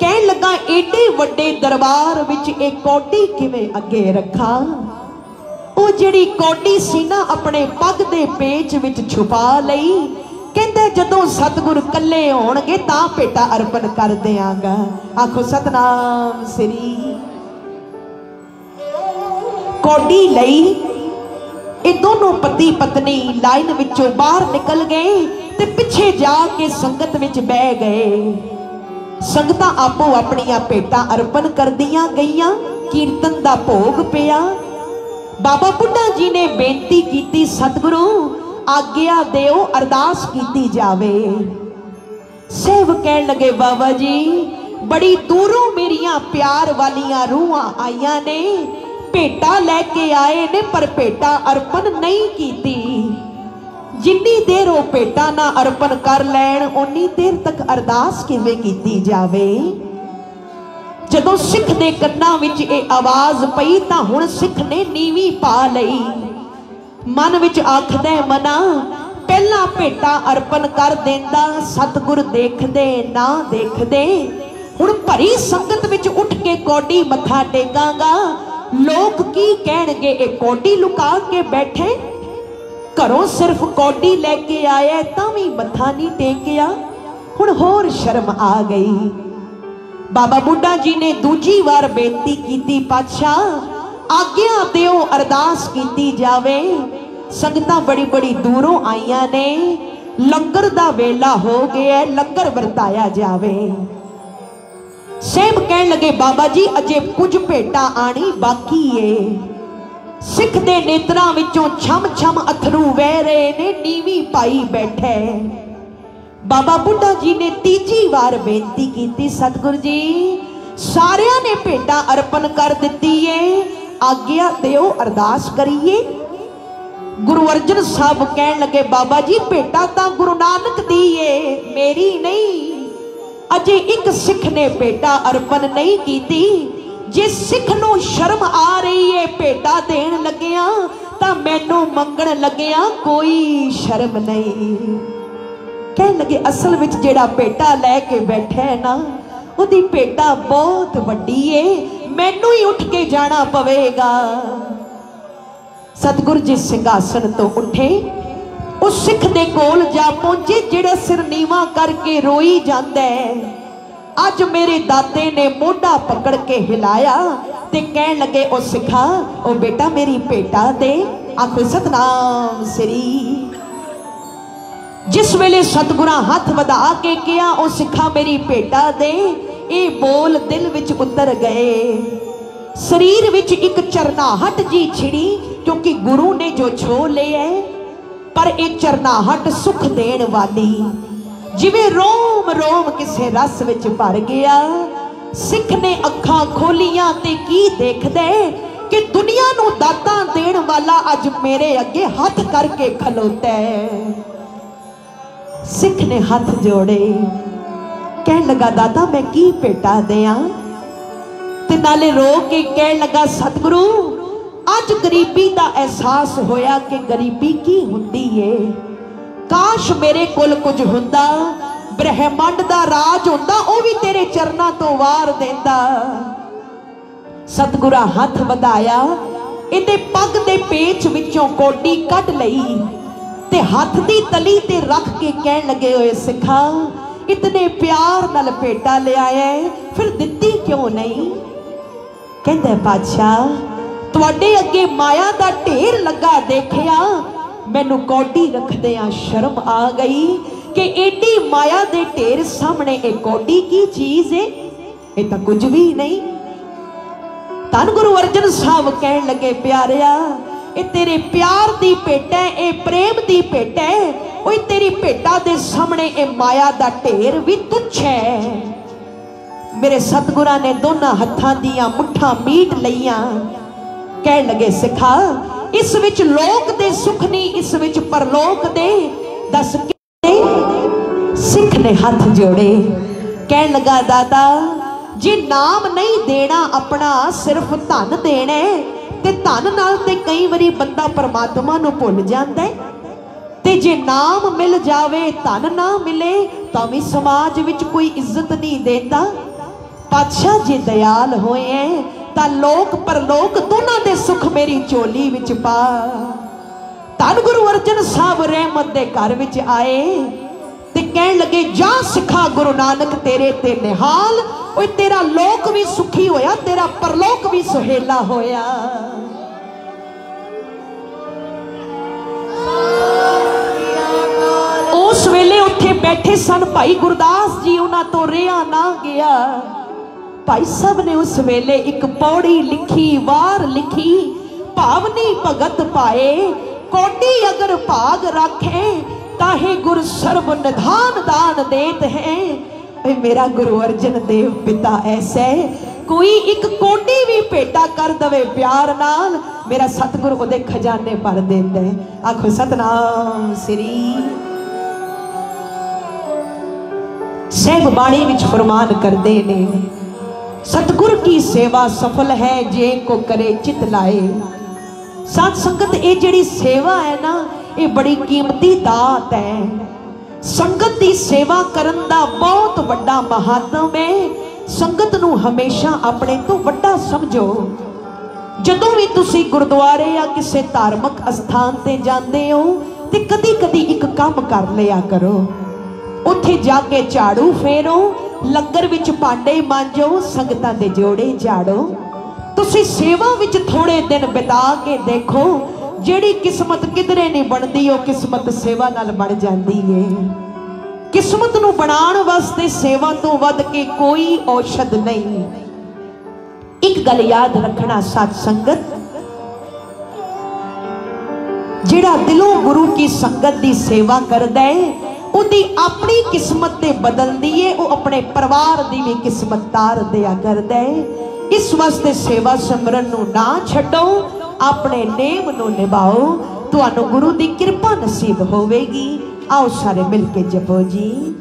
ਕਹਿਣ ਲੱਗਾ, ਏਡੇ ਵੱਡੇ ਦਰਬਾਰ ਵਿੱਚ ਇਹ ਕੋਟੀ ਕਿਵੇਂ ਅੱਗੇ ਰੱਖਾਂ? ਉਹ ਜਿਹੜੀ ਕੋਟੀ ਸੀ ਨਾ, ਆਪਣੇ ਪੱਗ ਦੇ ਪੇਚ ਵਿੱਚ ਛੁਪਾ ਲਈ। ਕਹਿੰਦੇ, ਜਦੋਂ ਸਤਿਗੁਰ ਕੱਲੇ ਹੋਣਗੇ ਤਾਂ ਭੇਟਾ ਅਰਪਣ ਕਰ ਦਿਆਂਗਾ। ਆਖੋ, ਸਤਨਾਮ ਸ੍ਰੀ ਕੋਡੀ ਲਈ ਇਹ ਦੋਨੋਂ ਪਤੀ ਪਤਨੀ ਲਾਈਨ ਵਿੱਚੋਂ ਬਾਹਰ ਨਿਕਲ ਗਏ ਤੇ ਪਿੱਛੇ ਜਾ ਕੇ ਸੰਗਤ ਵਿੱਚ ਬਹਿ ਗਏ। ਸੰਗਤਾਂ ਆਪੋ ਆਪਣੀਆਂ ਭੇਟਾਂ ਅਰਪਣ ਕਰਦੀਆਂ ਗਈਆਂ, ਕੀਰਤਨ ਦਾ ਭੋਗ ਪਿਆ। ਬਾਬਾ ਬੁੱਢਾ ਜੀ ਨੇ ਬੇਨਤੀ ਕੀਤੀ, ਸਤਿਗੁਰੂ, ਆਗਿਆ ਦਿਓ, ਅਰਦਾਸ ਕੀਤੀ ਜਾਵੇ। ਸੇਵ ਕਹਿਣ ਲੱਗੇ, ਬਾਬਾ ਜੀ, ਬੜੀ ਦੂਰੋਂ ਮੇਰੀਆਂ ਪਿਆਰ ਵਾਲੀਆਂ ਰੂਹਾਂ ਆਈਆਂ ਨੇ। ਭੇਟਾ ਲੈ ਕੇ ਆਏ ਨੇ, ਪਰ ਭੇਟਾ ਅਰਪਣ ਨਹੀਂ ਕੀਤੀ। ਜਿੰਨੀ ਦੇਰ ਉਹ ਭੇਟਾ ਨਾ ਅਰਪਣ ਕਰ ਲੈਣ ਉਨੀ ਦੇਰ ਤੱਕ ਅਰਦਾਸ ਕਿਵੇਂ ਕੀਤੀ ਜਾਵੇ? ਜਦੋਂ ਸਿੱਖ ਦੇ ਕੰਨਾਂ ਵਿੱਚ ਇਹ ਆਵਾਜ਼ ਪਈ ਤਾਂ ਹੁਣ ਸਿੱਖ ਨੇ ਨੀਵੀਂ ਪਾ ਲਈ। ਮਨ ਵਿੱਚ ਆਖਦਾ ਮਨਾ, ਪਹਿਲਾਂ ਭੇਟਾ ਅਰਪਣ ਕਰ ਦਿੰਦਾ, ਸਤਿਗੁਰ ਦੇਖਦੇ, ਨਾ ਦੇਖਦੇ। ਹੁਣ ਭਰੀ ਸੰਗਤ ਵਿੱਚ ਉੱਠ ਕੇ ਕੋਡੀ ਮੱਥਾ ਟੇਕਾਂਗਾ। ਲੋਕ ਕੀ ਕਹਿਣਗੇ, ਇਹ ਕੋਡੀ ਲੁਕਾ ਕੇ ਬੈਠੇ? ਘਰੋਂ ਸਿਰਫ ਕੌਡੀ ਲੈ ਕੇ ਆਇਆ, ਤਾਂ ਵੀ ਮੱਥਾ ਨਹੀਂ ਟੇਕਿਆ। ਹੁਣ ਹੋਰ ਸ਼ਰਮ ਆ ਗਈ। ਬਾਬਾ ਬੁੱਢਾ ਜੀ ਨੇ ਦੂਜੀ ਵਾਰ ਬੇਨਤੀ ਕੀਤੀ, ਪਾਤਸ਼ਾਹ, ਆਗਿਆ ਦਿਓ, ਅਰਦਾਸ ਕੀਤੀ ਜਾਵੇ। ਸੰਗਤਾਂ ਬੜੀ ਬੜੀ ਦੂਰੋਂ ਆਈਆਂ ਨੇ। ਲੰਗਰ ਦਾ ਵੇਲਾ ਹੋ ਗਿਆ, ਲੰਗਰ ਵਰਤਾਇਆ ਜਾਵੇ। ਸੇਬ ਕਹਿਣ ਲੱਗੇ, ਬਾਬਾ ਜੀ, ਅਜੇ ਕੁਝ ਭੇਟਾਂ ਆਣੀ ਬਾਕੀ ਏ। ਸਿੱਖ ਦੇ ਨੇਤਰਾਂ ਵਿੱਚੋਂ ਛਮ ਛਮ ਅਥਰੂ ਵਹਿ ਰਹੇ ਨੇ, ਨੀਵੀਂ ਪਾਈ ਬੈਠੇ। ਬਾਬਾ ਬੁੱਢਾ ਜੀ ਨੇ ਤੀਜੀ ਵਾਰ ਬੇਨਤੀ ਕੀਤੀ, ਸਤਿਗੁਰ ਜੀ, ਸਾਰਿਆਂ ਨੇ ਭੇਟਾ ਅਰਪਣ ਕਰ ਦਿੱਤੀ ਏ। ਆਗਿਆ ਦਿਓ, ਅਰਦਾਸ ਕਰੀਏ। ਗੁਰੂ ਅਰਜਨ ਸਾਹਿਬ ਕਹਿਣ ਲੱਗੇ, ਬਾਬਾ ਜੀ, ਭੇਟਾ ਤਾਂ ਗੁਰੂ ਨਾਨਕ ਦੀ ਏ, ਮੇਰੀ ਨਹੀਂ। ਅਜੇ ਇੱਕ ਸਿੱਖ ਨੇ ਭੇਟਾ ਅਰਪਣ ਨਹੀਂ ਕੀਤੀ। ਜੇ ਸਿੱਖ ਨੂੰ ਸ਼ਰਮ ਆ ਰਹੀ ਏ ਭੇਟਾ ਦੇਣ ਲੱਗਿਆ, ਤਾਂ ਮੈਨੂੰ ਮੰਗਣ ਲੱਗਿਆ ਕੋਈ ਸ਼ਰਮ ਨਹੀਂ। ਕਹਿਣ ਲੱਗੇ, ਅਸਲ ਵਿੱਚ ਜਿਹੜਾ ਭੇਟਾ ਲੈ ਕੇ ਬੈਠਾ ਹੈ ਨਾ, ਉਹਦੀ ਭੇਟਾ ਬਹੁਤ ਵੱਡੀ ਏ, ਮੈਨੂੰ ਹੀ ਉੱਠ ਕੇ ਜਾਣਾ ਪਵੇਗਾ। ਸਤਿਗੁਰ ਜੀ ਸਿੰਘਾਸਣ ਤੋਂ ਉੱਠੇ। ਉਹ ਸਿੱਖ ਦੇ ਕੋਲ ਜਾ ਪਹੁੰਚੇ, ਜਿਹੜਾ ਸਿਰ ਨੀਵਾ ਕਰਕੇ ਰੋਈ ਜਾਂਦਾ ਹੈ। ਅੱਜ ਮੇਰੇ ਦਾਤੇ ਨੇ ਮੋਢਾ ਪਕੜ ਕੇ ਹਿਲਾਇਆ ਤੇ ਕਹਿਣ ਲੱਗੇ, ਉਹ ਸਿੱਖਾ, ਉਹ ਬੇਟਾ ਮੇਰੀ ਭੇਟਾ ਦੇ ਆਖੋ, ਸਤਨਾਮ ਸ੍ਰੀ। ਜਿਸ ਵੇਲੇ ਸਤਗੁਰਾਂ ਹੱਥ ਵਧਾ ਕੇ ਕਿਹਾ, ਉਹ ਸਿੱਖਾ ਮੇਰੀ ਭੇਟਾ ਦੇ ਇਹ ਬੋਲ ਦਿਲ ਵਿੱਚ ਉਤਰ ਗਏ। ਸਰੀਰ ਵਿੱਚ ਇੱਕ ਚਰਨਾਹਟ ਜੀ ਛਿੜੀ, ਕਿਉਂਕਿ ਗੁਰੂ ਨੇ ਜੋ ਛੋ ਲਿਆ ਪਰ ਇਹ ਚਰਨਾਹਟ ਸੁਖ ਦੇਣ ਵਾਲੀ ਜਿਵੇਂ ਰੋਮ ਰੋਮ ਕਿਸੇ ਰਸ ਵਿੱਚ ਭਰ ਗਿਆ। ਸਿੱਖ ਨੇ ਅੱਖਾਂ ਖੋਲੀਆਂ ਤੇ ਕੀ ਦੇਖਦੇ? ਕਿ ਦੁਨੀਆ ਨੂੰ ਦਾਤਾਂ ਦੇਣ ਵਾਲਾ ਅੱਜ ਮੇਰੇ ਅੱਗੇ ਹੱਥ ਕਰਕੇ ਖਲੋਤਾ ਹੈ। ਸਿੱਖ ਨੇ ਹੱਥ ਜੋੜੇ। ਕਹਿਣ ਲੱਗਾ, ਦਾਤਾ, ਮੈਂ ਕੀ ਭੇਟਾ ਦਿਆਂ? ਤੇ ਨਾਲੇ ਰੋ ਕੇ ਕਹਿਣ ਲੱਗਾ, ਸਤਿਗੁਰੂ, ਅੱਜ ਗਰੀਬੀ ਦਾ ਅਹਿਸਾਸ ਹੋਇਆ ਕਿ ਗਰੀਬੀ ਕੀ ਹੁੰਦੀ ਏ? ਕਾਸ਼ ਮੇਰੇ ਕੋਲ ਕੁਝ ਹੁੰਦਾ, ਬ੍ਰਹਿਮੰਡ ਦਾ ਰਾਜ ਹੁੰਦਾ, ਉਹ ਵੀ ਤੇਰੇ ਚਰਨਾਂ ਤੋਂ ਵਾਰ ਦਿੰਦਾ। ਸਤਿਗੁਰਾ ਹੱਥ ਵਧਾਇਆ, ਇਹਦੇ ਪੱਗ ਦੇ ਪੇਚ ਵਿੱਚੋਂ ਕੋਡੀ ਕੱਢ ਲਈ ਤੇ ਹੱਥ ਦੀ ਤਲੀ ਤੇ ਰੱਖ ਕੇ ਕਹਿਣ ਲੱਗੇ ਹੋਏ, ਸਿੱਖਾ, ਇਤਨੇ ਪਿਆਰ ਨਾਲ ਭੇਟਾ ਲਿਆਇਆ ਫਿਰ ਦਿੱਤੀ ਕਿਉਂ ਨਹੀਂ? ਕਹਿੰਦੇ, ਪਾਤਸ਼ਾਹ, ਤੁਹਾਡੇ ਅੱਗੇ ਮਾਇਆ ਦਾ ਢੇਰ ਲੱਗਾ ਦੇਖਿਆ ਮੈਨੂੰ ਕੋਡੀ ਰੱਖਦਿਆਂ ਸ਼ਰਮ ਆ ਗਈ ਕਿ ਏਡੀ ਮਾਇਆ ਦੇ ਢੇਰ ਸਾਹਮਣੇ ਇਹ ਕੋਡੀ ਕੀ ਚੀਜ਼ ਏ? ਇਹ ਤਾਂ ਕੁਝ ਵੀ ਨਹੀਂ। ਧੰਨ ਗੁਰੂ ਅਰਜਨ ਸਾਹਿਬ ਕਹਿਣ ਲੱਗੇ, ਪਿਆਰਿਆ, ਇਹ ਤੇਰੇ ਪਿਆਰ ਦੀ ਭੇਟ ਹੈ, ਇਹ ਪ੍ਰੇਮ ਦੀ ਭੇਟ ਹੈ, ਓਏ ਤੇਰੀ ਭੇਟਾ ਦੇ ਸਾਹਮਣੇ ਇਹ ਮਾਇਆ ਦਾ ਢੇਰ ਵੀ ਤੁੱਛ ਹੈ। ਮੇਰੇ ਸਤਿਗੁਰਾਂ ਨੇ ਦੋਨਾਂ ਹੱਥਾਂ ਦੀਆਂ ਮੁੱਠਾਂ ਮੀਟ ਲਈਆਂ। ਕਹਿਣ ਲੱਗੇ, ਸਿਖਾ, ਇਸ ਵਿੱਚ ਲੋਕ ਦੇ ਸੁਖ ਨਹੀਂ, ਇਸ ਵਿੱਚ ਪਰਲੋਕ ਦੇ। ਦੱਸ ਕੇ ਸਿੱਖ ਨੇ ਹੱਥ ਜੋੜੇ। ਕਹਿਣ ਲੱਗਾ, ਦਾਦਾ, ਜੇ ਨਾਮ ਨਹੀਂ ਦੇਣਾ ਆਪਣਾ, ਸਿਰਫ ਧਨ ਦੇਣਾ ਤੇ ਧਨ ਨਾਲ ਤੇ ਕਈ ਵਾਰੀ ਬੰਦਾ ਪਰਮਾਤਮਾ ਨੂੰ ਭੁੱਲ ਜਾਂਦਾ ਹੈ। ਤੇ ਜੇ ਨਾਮ ਮਿਲ ਜਾਵੇ, ਧਨ ਨਾ ਮਿਲੇ, ਤਾਂ ਵੀ ਸਮਾਜ ਵਿੱਚ ਕੋਈ ਇੱਜ਼ਤ ਨਹੀਂ ਦਿੰਦਾ। ਪਾਤਸ਼ਾਹ ਜੇ ਦਇਆਲ ਹੋਏ ਐ ਤਾਂ ਲੋਕ ਪਰਲੋਕ ਦੋਨਾਂ ਦੇ ਸੁਖ ਮੇਰੀ ਝੋਲੀ ਵਿੱਚ ਪਾ। ਧੰਨ ਗੁਰੂ ਅਰਜਨ ਸਾਹਿਬ ਰਹਿਮਤ ਦੇ ਘਰ ਵਿੱਚ ਆਏ ਤੇ ਕਹਿਣ ਲੱਗੇ, ਜਾ ਸਿੱਖਾ ਗੁਰੂ ਨਾਨਕ ਤੇਰੇ ਤੇ ਨਿਹਾਲ। ਓਏ, ਤੇਰਾ ਲੋਕ ਵੀ ਸੁਖੀ ਹੋਇਆ, ਤੇਰਾ ਪਰਲੋਕ ਵੀ ਸੁਹੇਲਾ ਹੋਇਆ। ਉਸ ਵੇਲੇ ਉੱਥੇ ਬੈਠੇ ਸਨ ਭਾਈ ਗੁਰਦਾਸ ਜੀ, ਉਹਨਾਂ ਤੋਂ ਰਿਆ ਨਾ ਗਿਆ। ਭਾਈ ਸਾਹਿਬ ਨੇ ਉਸ ਵੇਲੇ ਇੱਕ ਪੌੜੀ ਲਿਖੀ, ਵਾਰ ਲਿਖੀ, ਭਾਵਨੀ ਭਗਤ ਪਾਏ, ਕੋਟੀ ਅਗਰ ਭਾਗ ਰੱਖੇ, ਤਾਹੇ ਗੁਰ ਸਰਬ ਨਿਧਾਨ ਦਾਨ ਦੇਤ ਹੈ। ਏ ਮੇਰਾ ਗੁਰੂ ਅਰਜਨ ਦੇਵ ਪਿਤਾ ਐਸਾ, ਕੋਈ ਇੱਕ ਕੋਟੀ ਵੀ ਭੇਟਾ ਕਰ ਦਵੇ ਪਿਆਰ ਨਾਲ, ਮੇਰਾ ਸਤਿਗੁਰ ਉਹਦੇ ਖਜ਼ਾਨੇ ਭਰ ਦਿੰਦਾ ਹੈ। ਆਖੋ ਸਤਨਾਮ ਸ੍ਰੀ ਸਹਿਬ ਬਾਣੀ ਵਿੱਚ ਫਰਮਾਨ ਕਰਦੇ ਨੇ ਸਤਿਗੁਰ ਕੀ ਸੇਵਾ ਸਫਲ ਹੈ ਜੇ ਕੋ ਕਰੇ ਚਿਤ ਲਾਏ। ਸਾਧ ਸੰਗਤ, ਇਹ ਜਿਹੜੀ ਸੇਵਾ ਹੈ ਨਾ, ਇਹ ਬੜੀ ਕੀਮਤੀ ਦਾਤ ਹੈ। ਸੰਗਤ ਦੀ ਸੇਵਾ ਕਰਨ ਦਾ ਬਹੁਤ ਵੱਡਾ ਮਹੱਤਵ ਹੈ। ਸੰਗਤ ਨੂੰ ਹਮੇਸ਼ਾ ਆਪਣੇ ਤੋਂ ਵੱਡਾ ਸਮਝੋ। ਜਦੋਂ ਵੀ ਤੁਸੀਂ ਗੁਰਦੁਆਰੇ ਜਾਂ ਕਿਸੇ ਧਾਰਮਿਕ ਅਸਥਾਨ ਤੇ ਜਾਂਦੇ ਹੋ ਤੇ ਕਦੀ-ਕਦੀ ਇੱਕ ਕੰਮ ਕਰ ਲਿਆ ਕਰੋ। ਉੱਥੇ ਜਾ ਕੇ ਝਾੜੂ ਫੇਰੋ ਲੰਗਰ ਵਿੱਚ ਭਾਂਡੇ ਮਾਂਜੋ, ਸੰਗਤਾਂ ਦੇ ਜੋੜੇ ਝਾੜੋ। ਤੁਸੀਂ ਸੇਵਾ ਵਿੱਚ ਥੋੜੇ ਦਿਨ ਬਿਤਾ ਕੇ ਦੇਖੋ, ਜਿਹੜੀ ਕਿਸਮਤ ਕਿਧਰੇ ਨਹੀਂ ਬਣਦੀ, ਉਹ ਕਿਸਮਤ ਸੇਵਾ ਨਾਲ ਬਣ ਜਾਂਦੀ ਏ। ਕਿਸਮਤ ਨੂੰ ਬਣਾਉਣ ਵਾਸਤੇ ਸੇਵਾ ਤੋਂ ਵੱਧ ਕੇ ਕੋਈ ਔਸ਼ਧ ਨਹੀਂ। ਇੱਕ ਗੱਲ ਯਾਦ ਰੱਖਣਾ ਸਾਧ ਸੰਗਤ, ਜਿਹੜਾ ਦਿਲੋਂ ਗੁਰੂ ਕੀ ਸੰਗਤ ਦੀ ਸੇਵਾ ਕਰਦਾ ਹੈ ਉਹਦੀ ਆਪਣੀ ਕਿਸਮਤ ਤੇ ਬਦਲਦੀ ਏ ਉਹ ਆਪਣੇ ਪਰਿਵਾਰ ਦੀ ਵੀ ਕਿਸਮਤ ਤਾਰ ਦਿਆ ਕਰਦਾ ਹੈ ਇਸ ਵਾਸਤੇ ਸੇਵਾ ਸਿਮਰਨ ਨੂੰ ਨਾ ਛੱਡੋ, ਆਪਣੇ ਨੇਮ ਨੂੰ ਨਿਭਾਓ। ਤੁਹਾਨੂੰ ਗੁਰੂ ਦੀ ਕਿਰਪਾ ਨਸੀਬ ਹੋਵੇਗੀ। ਆਓ ਸਾਰੇ ਮਿਲ ਕੇ ਜਪੋ ਜੀ।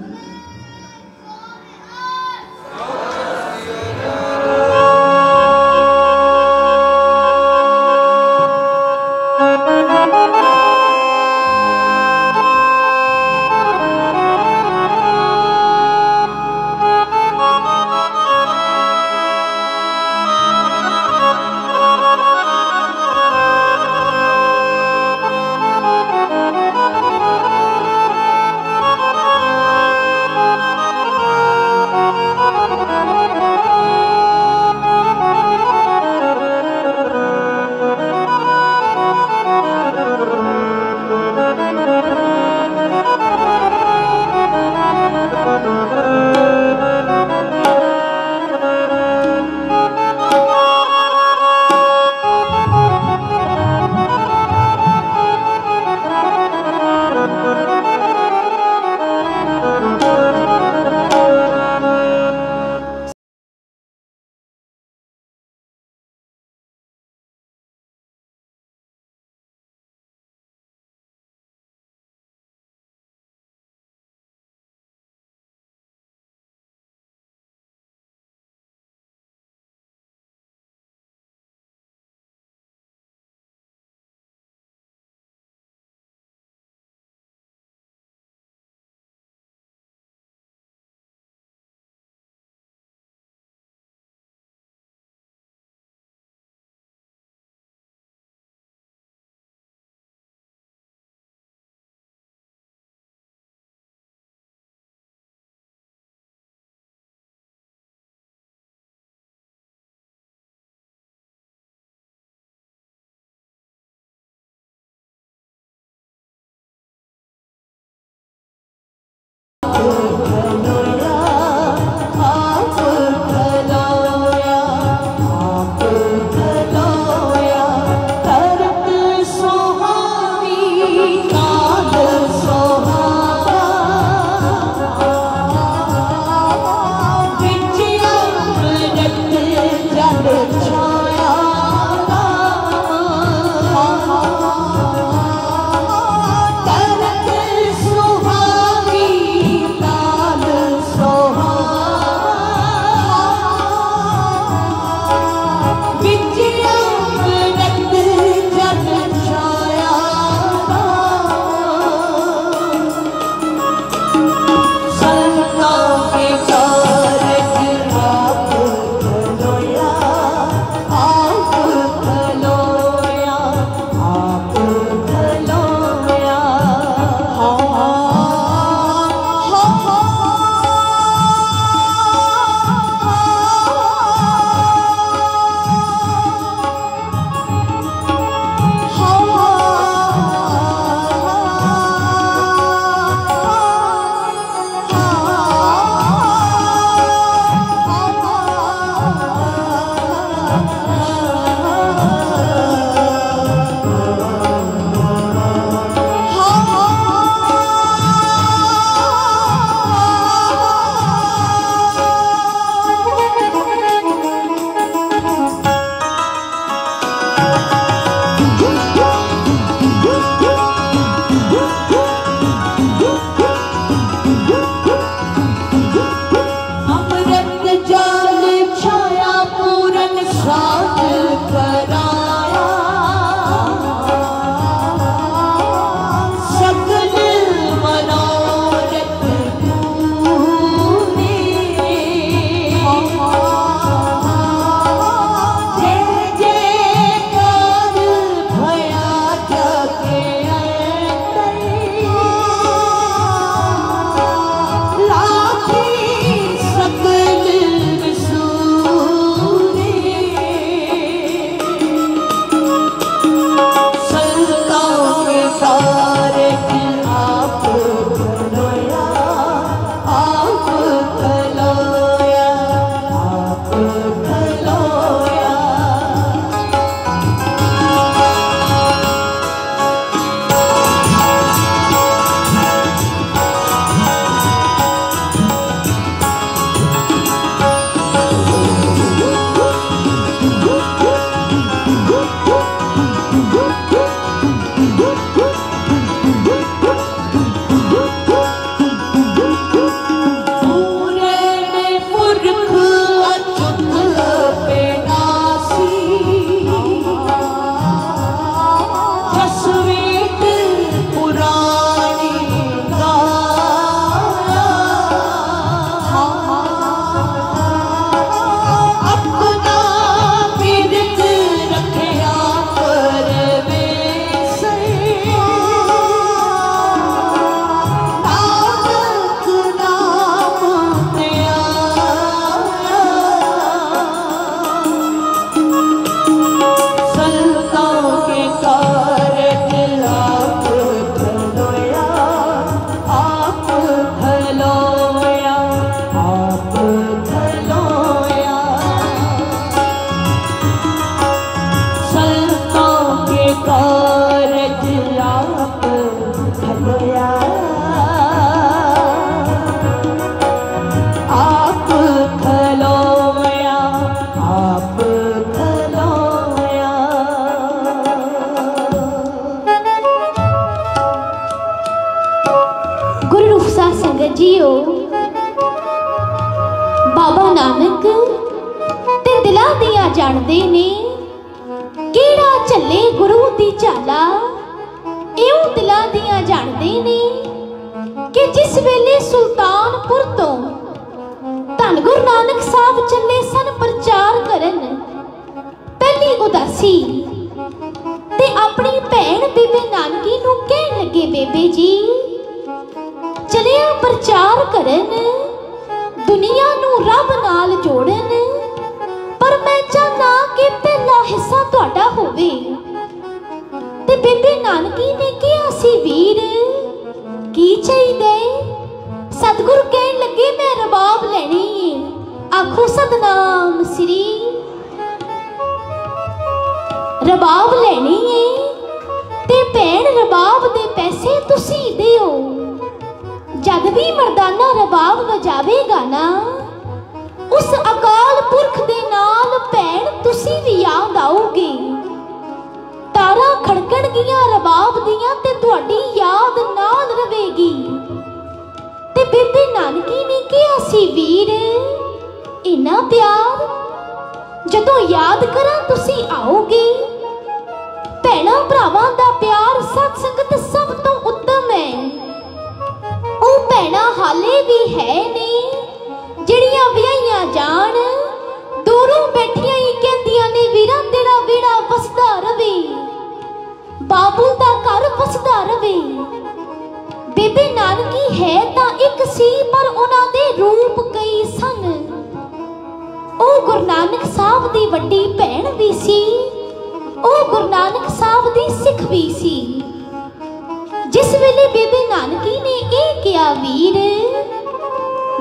ਰਬਾਬ ਨਾ? ਉਸ ਅਕਾਲ ਪੁਰਖ ਦੇ ਨਾਲ ਭੈਣ ਤੁਸੀਂ ਵੀ ਯਾਦ ਆਓਗੇ। ਤਾਰਾਂ ਖੜਕਣਗੀਆਂ ਰਬਾਬ ਦੀਆਂ ਤੇ ਤੁਹਾਡੀ ਯਾਦ ਨਾਲ ਰਵੇਗੀ। ਤੇ ਬੀਬੀ ਨਾਨਕੀ ਨੇ ਕਿਹਾ ਸੀ, ਵੀਰ, ਇਨਾ ਪਿਆਰ, ਜਦੋਂ ਯਾਦ ਕਰਾਂ ਤੁਸੀਂ ਆਓਗੇ। ਭੈਣਾਂ ਭਰਾਵਾਂ ਦਾ ਪਿਆਰ ਸਤ ਸੰਗਤ ਸਭ ਤੋਂ ਉੱਤਮ ਹੈ। ਉਹ ਭੈਣਾਂ ਹਾਲੇ ਵੀ ਹੈ ਨੇ, ਜਿਹੜੀਆਂ ਵਿਆਹੀਆਂ ਜਾਣ, ਦੂਰੋਂ ਬੈਠੀਆਂ ਹੀ ਕਹਿੰਦੀਆਂ ਨੇ, ਵੀਰਾਂ ਤੇਰਾ ਵਿੜਾ ਵਸਦਾ ਰਵੇ, ਬਾਬੂ ਦਾ ਘਰ ਵਸਦਾ ਰਵੇ। ਬੀਬੀ ਨਾਨਕੀ ਹੈ ਤਾਂ ਇੱਕ ਸੀ, ਪਰ ਉਹਨਾਂ ਦੇ ਰੂਪ ਕਈ ਸਨ। ਉਹ ਗੁਰੂ ਨਾਨਕ ਸਾਹਿਬ ਦੀ ਵੱਡੀ ਭੈਣ ਵੀ ਸੀ, ਉਹ ਗੁਰੂ ਨਾਨਕ ਸਾਹਿਬ ਦੀ ਸਿੱਖ ਵੀ ਸੀ। ਜਿਸ ਵੇਲੇ ਬੇਬੇ ਨਾਨਕੀ ਨੇ ਇਹ ਕਿਹਾ, ਵੀਰ,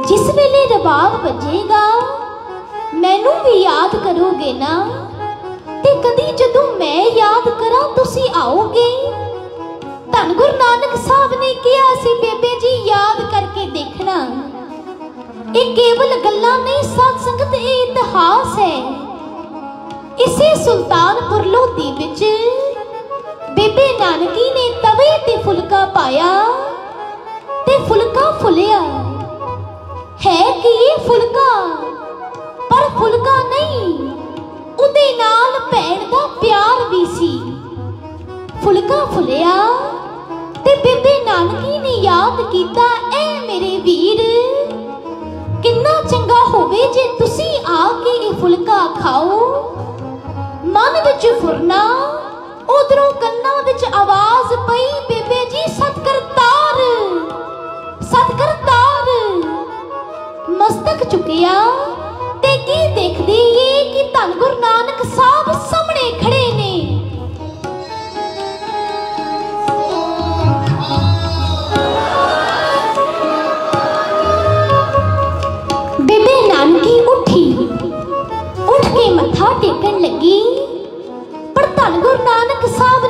ਜਿਸ ਵੇਲੇ ਰਬਾਬ ਵੱਜੇਗਾ, ਮੈਨੂੰ ਵੀ ਯਾਦ ਕਰੋਗੇ ਨਾ? ਤੇ ਕਦੀ ਜਦੋਂ ਮੈਂ ਯਾਦ ਕਰਾਂ, ਤੁਸੀਂ ਆਓਗੇ? ਧੰਨ ਗੁਰੂ ਨਾਨਕ ਸਾਹਿਬ ਨੇ ਕਿਹਾ ਸੀ, ਬੇਬੇ ਜੀ, ਯਾਦ ਕਰਕੇ ਦੇਖਣਾ। ਇਹ ਕੇਵਲ ਗੱਲਾਂ ਨਹੀਂ ਸਾਧ ਸੰਗਤ ਇਹ ਇਤਿਹਾਸ ਹੈ। ਇਸੇ ਸੁਲਤਾਨਪੁਰ ਲੋਧੀ ਵਿੱਚ ਬੇਬੇ ਨਾਨਕੀ ਨੇ ਤਵੇ ਤੇ ਫੁਲਕਾ ਪਾਇਆ ਤੇ ਫੁਲਕਾ ਫੁੱਲਿਆ। ਹੈ ਕਿ ਇਹ ਫੁਲਕਾ? ਪਰ ਫੁਲਕਾ ਨਹੀਂ, ਉਹਦੇ ਨਾਲ ਭੈਣ ਦਾ ਪਿਆਰ ਵੀ ਸੀ। ਫੁਲਕਾ ਫੁੱਲਿਆ ਤੇ ਬੇਬੇ ਨਾਨਕੀ ਨੇ ਯਾਦ ਕੀਤਾ, ਐ ਮੇਰੇ ਵੀਰ, ਕਿੰਨਾ ਚੰਗਾ ਹੋਵੇ ਜੇ ਤੁਸੀਂ ਆ ਕੇ ਇਹ ਫੁਲਕਾ ਖਾਓ। ਮਨ ਵਿੱਚ ਫੁਰਨਾ ਉਧਰੋਂ ਕੰਨਾਂ ਵਿੱਚ ਆਵਾਜ਼ ਪਈ, ਬੇਬੇ ਜੀ, ਸਤਕਰਤਾਰ ਸਤਕਰਤਾਰ। ਮਸਤਕ ਚੁੱਕਿਆ ਤੇ ਕੀ ਦੇਖਦੀ ਏ ਕਿ ਧੰਨ ਗੁਰੂ ਨਾਨਕ ਸਾਹਿਬ ਸਾਹਮਣੇ ਖੜੇ ਨੇ। ਬੇਬੇ ਨਾਨਕੀ ਉੱਠੀ। ਉੱਠ ਕੇ ਮੱਥਾ ਟੇਕਣ ਲੱਗੀ, ਪਰ ਧੰਨ ਗੁਰੂ ਨਾਨਕ ਸਾਹਿਬ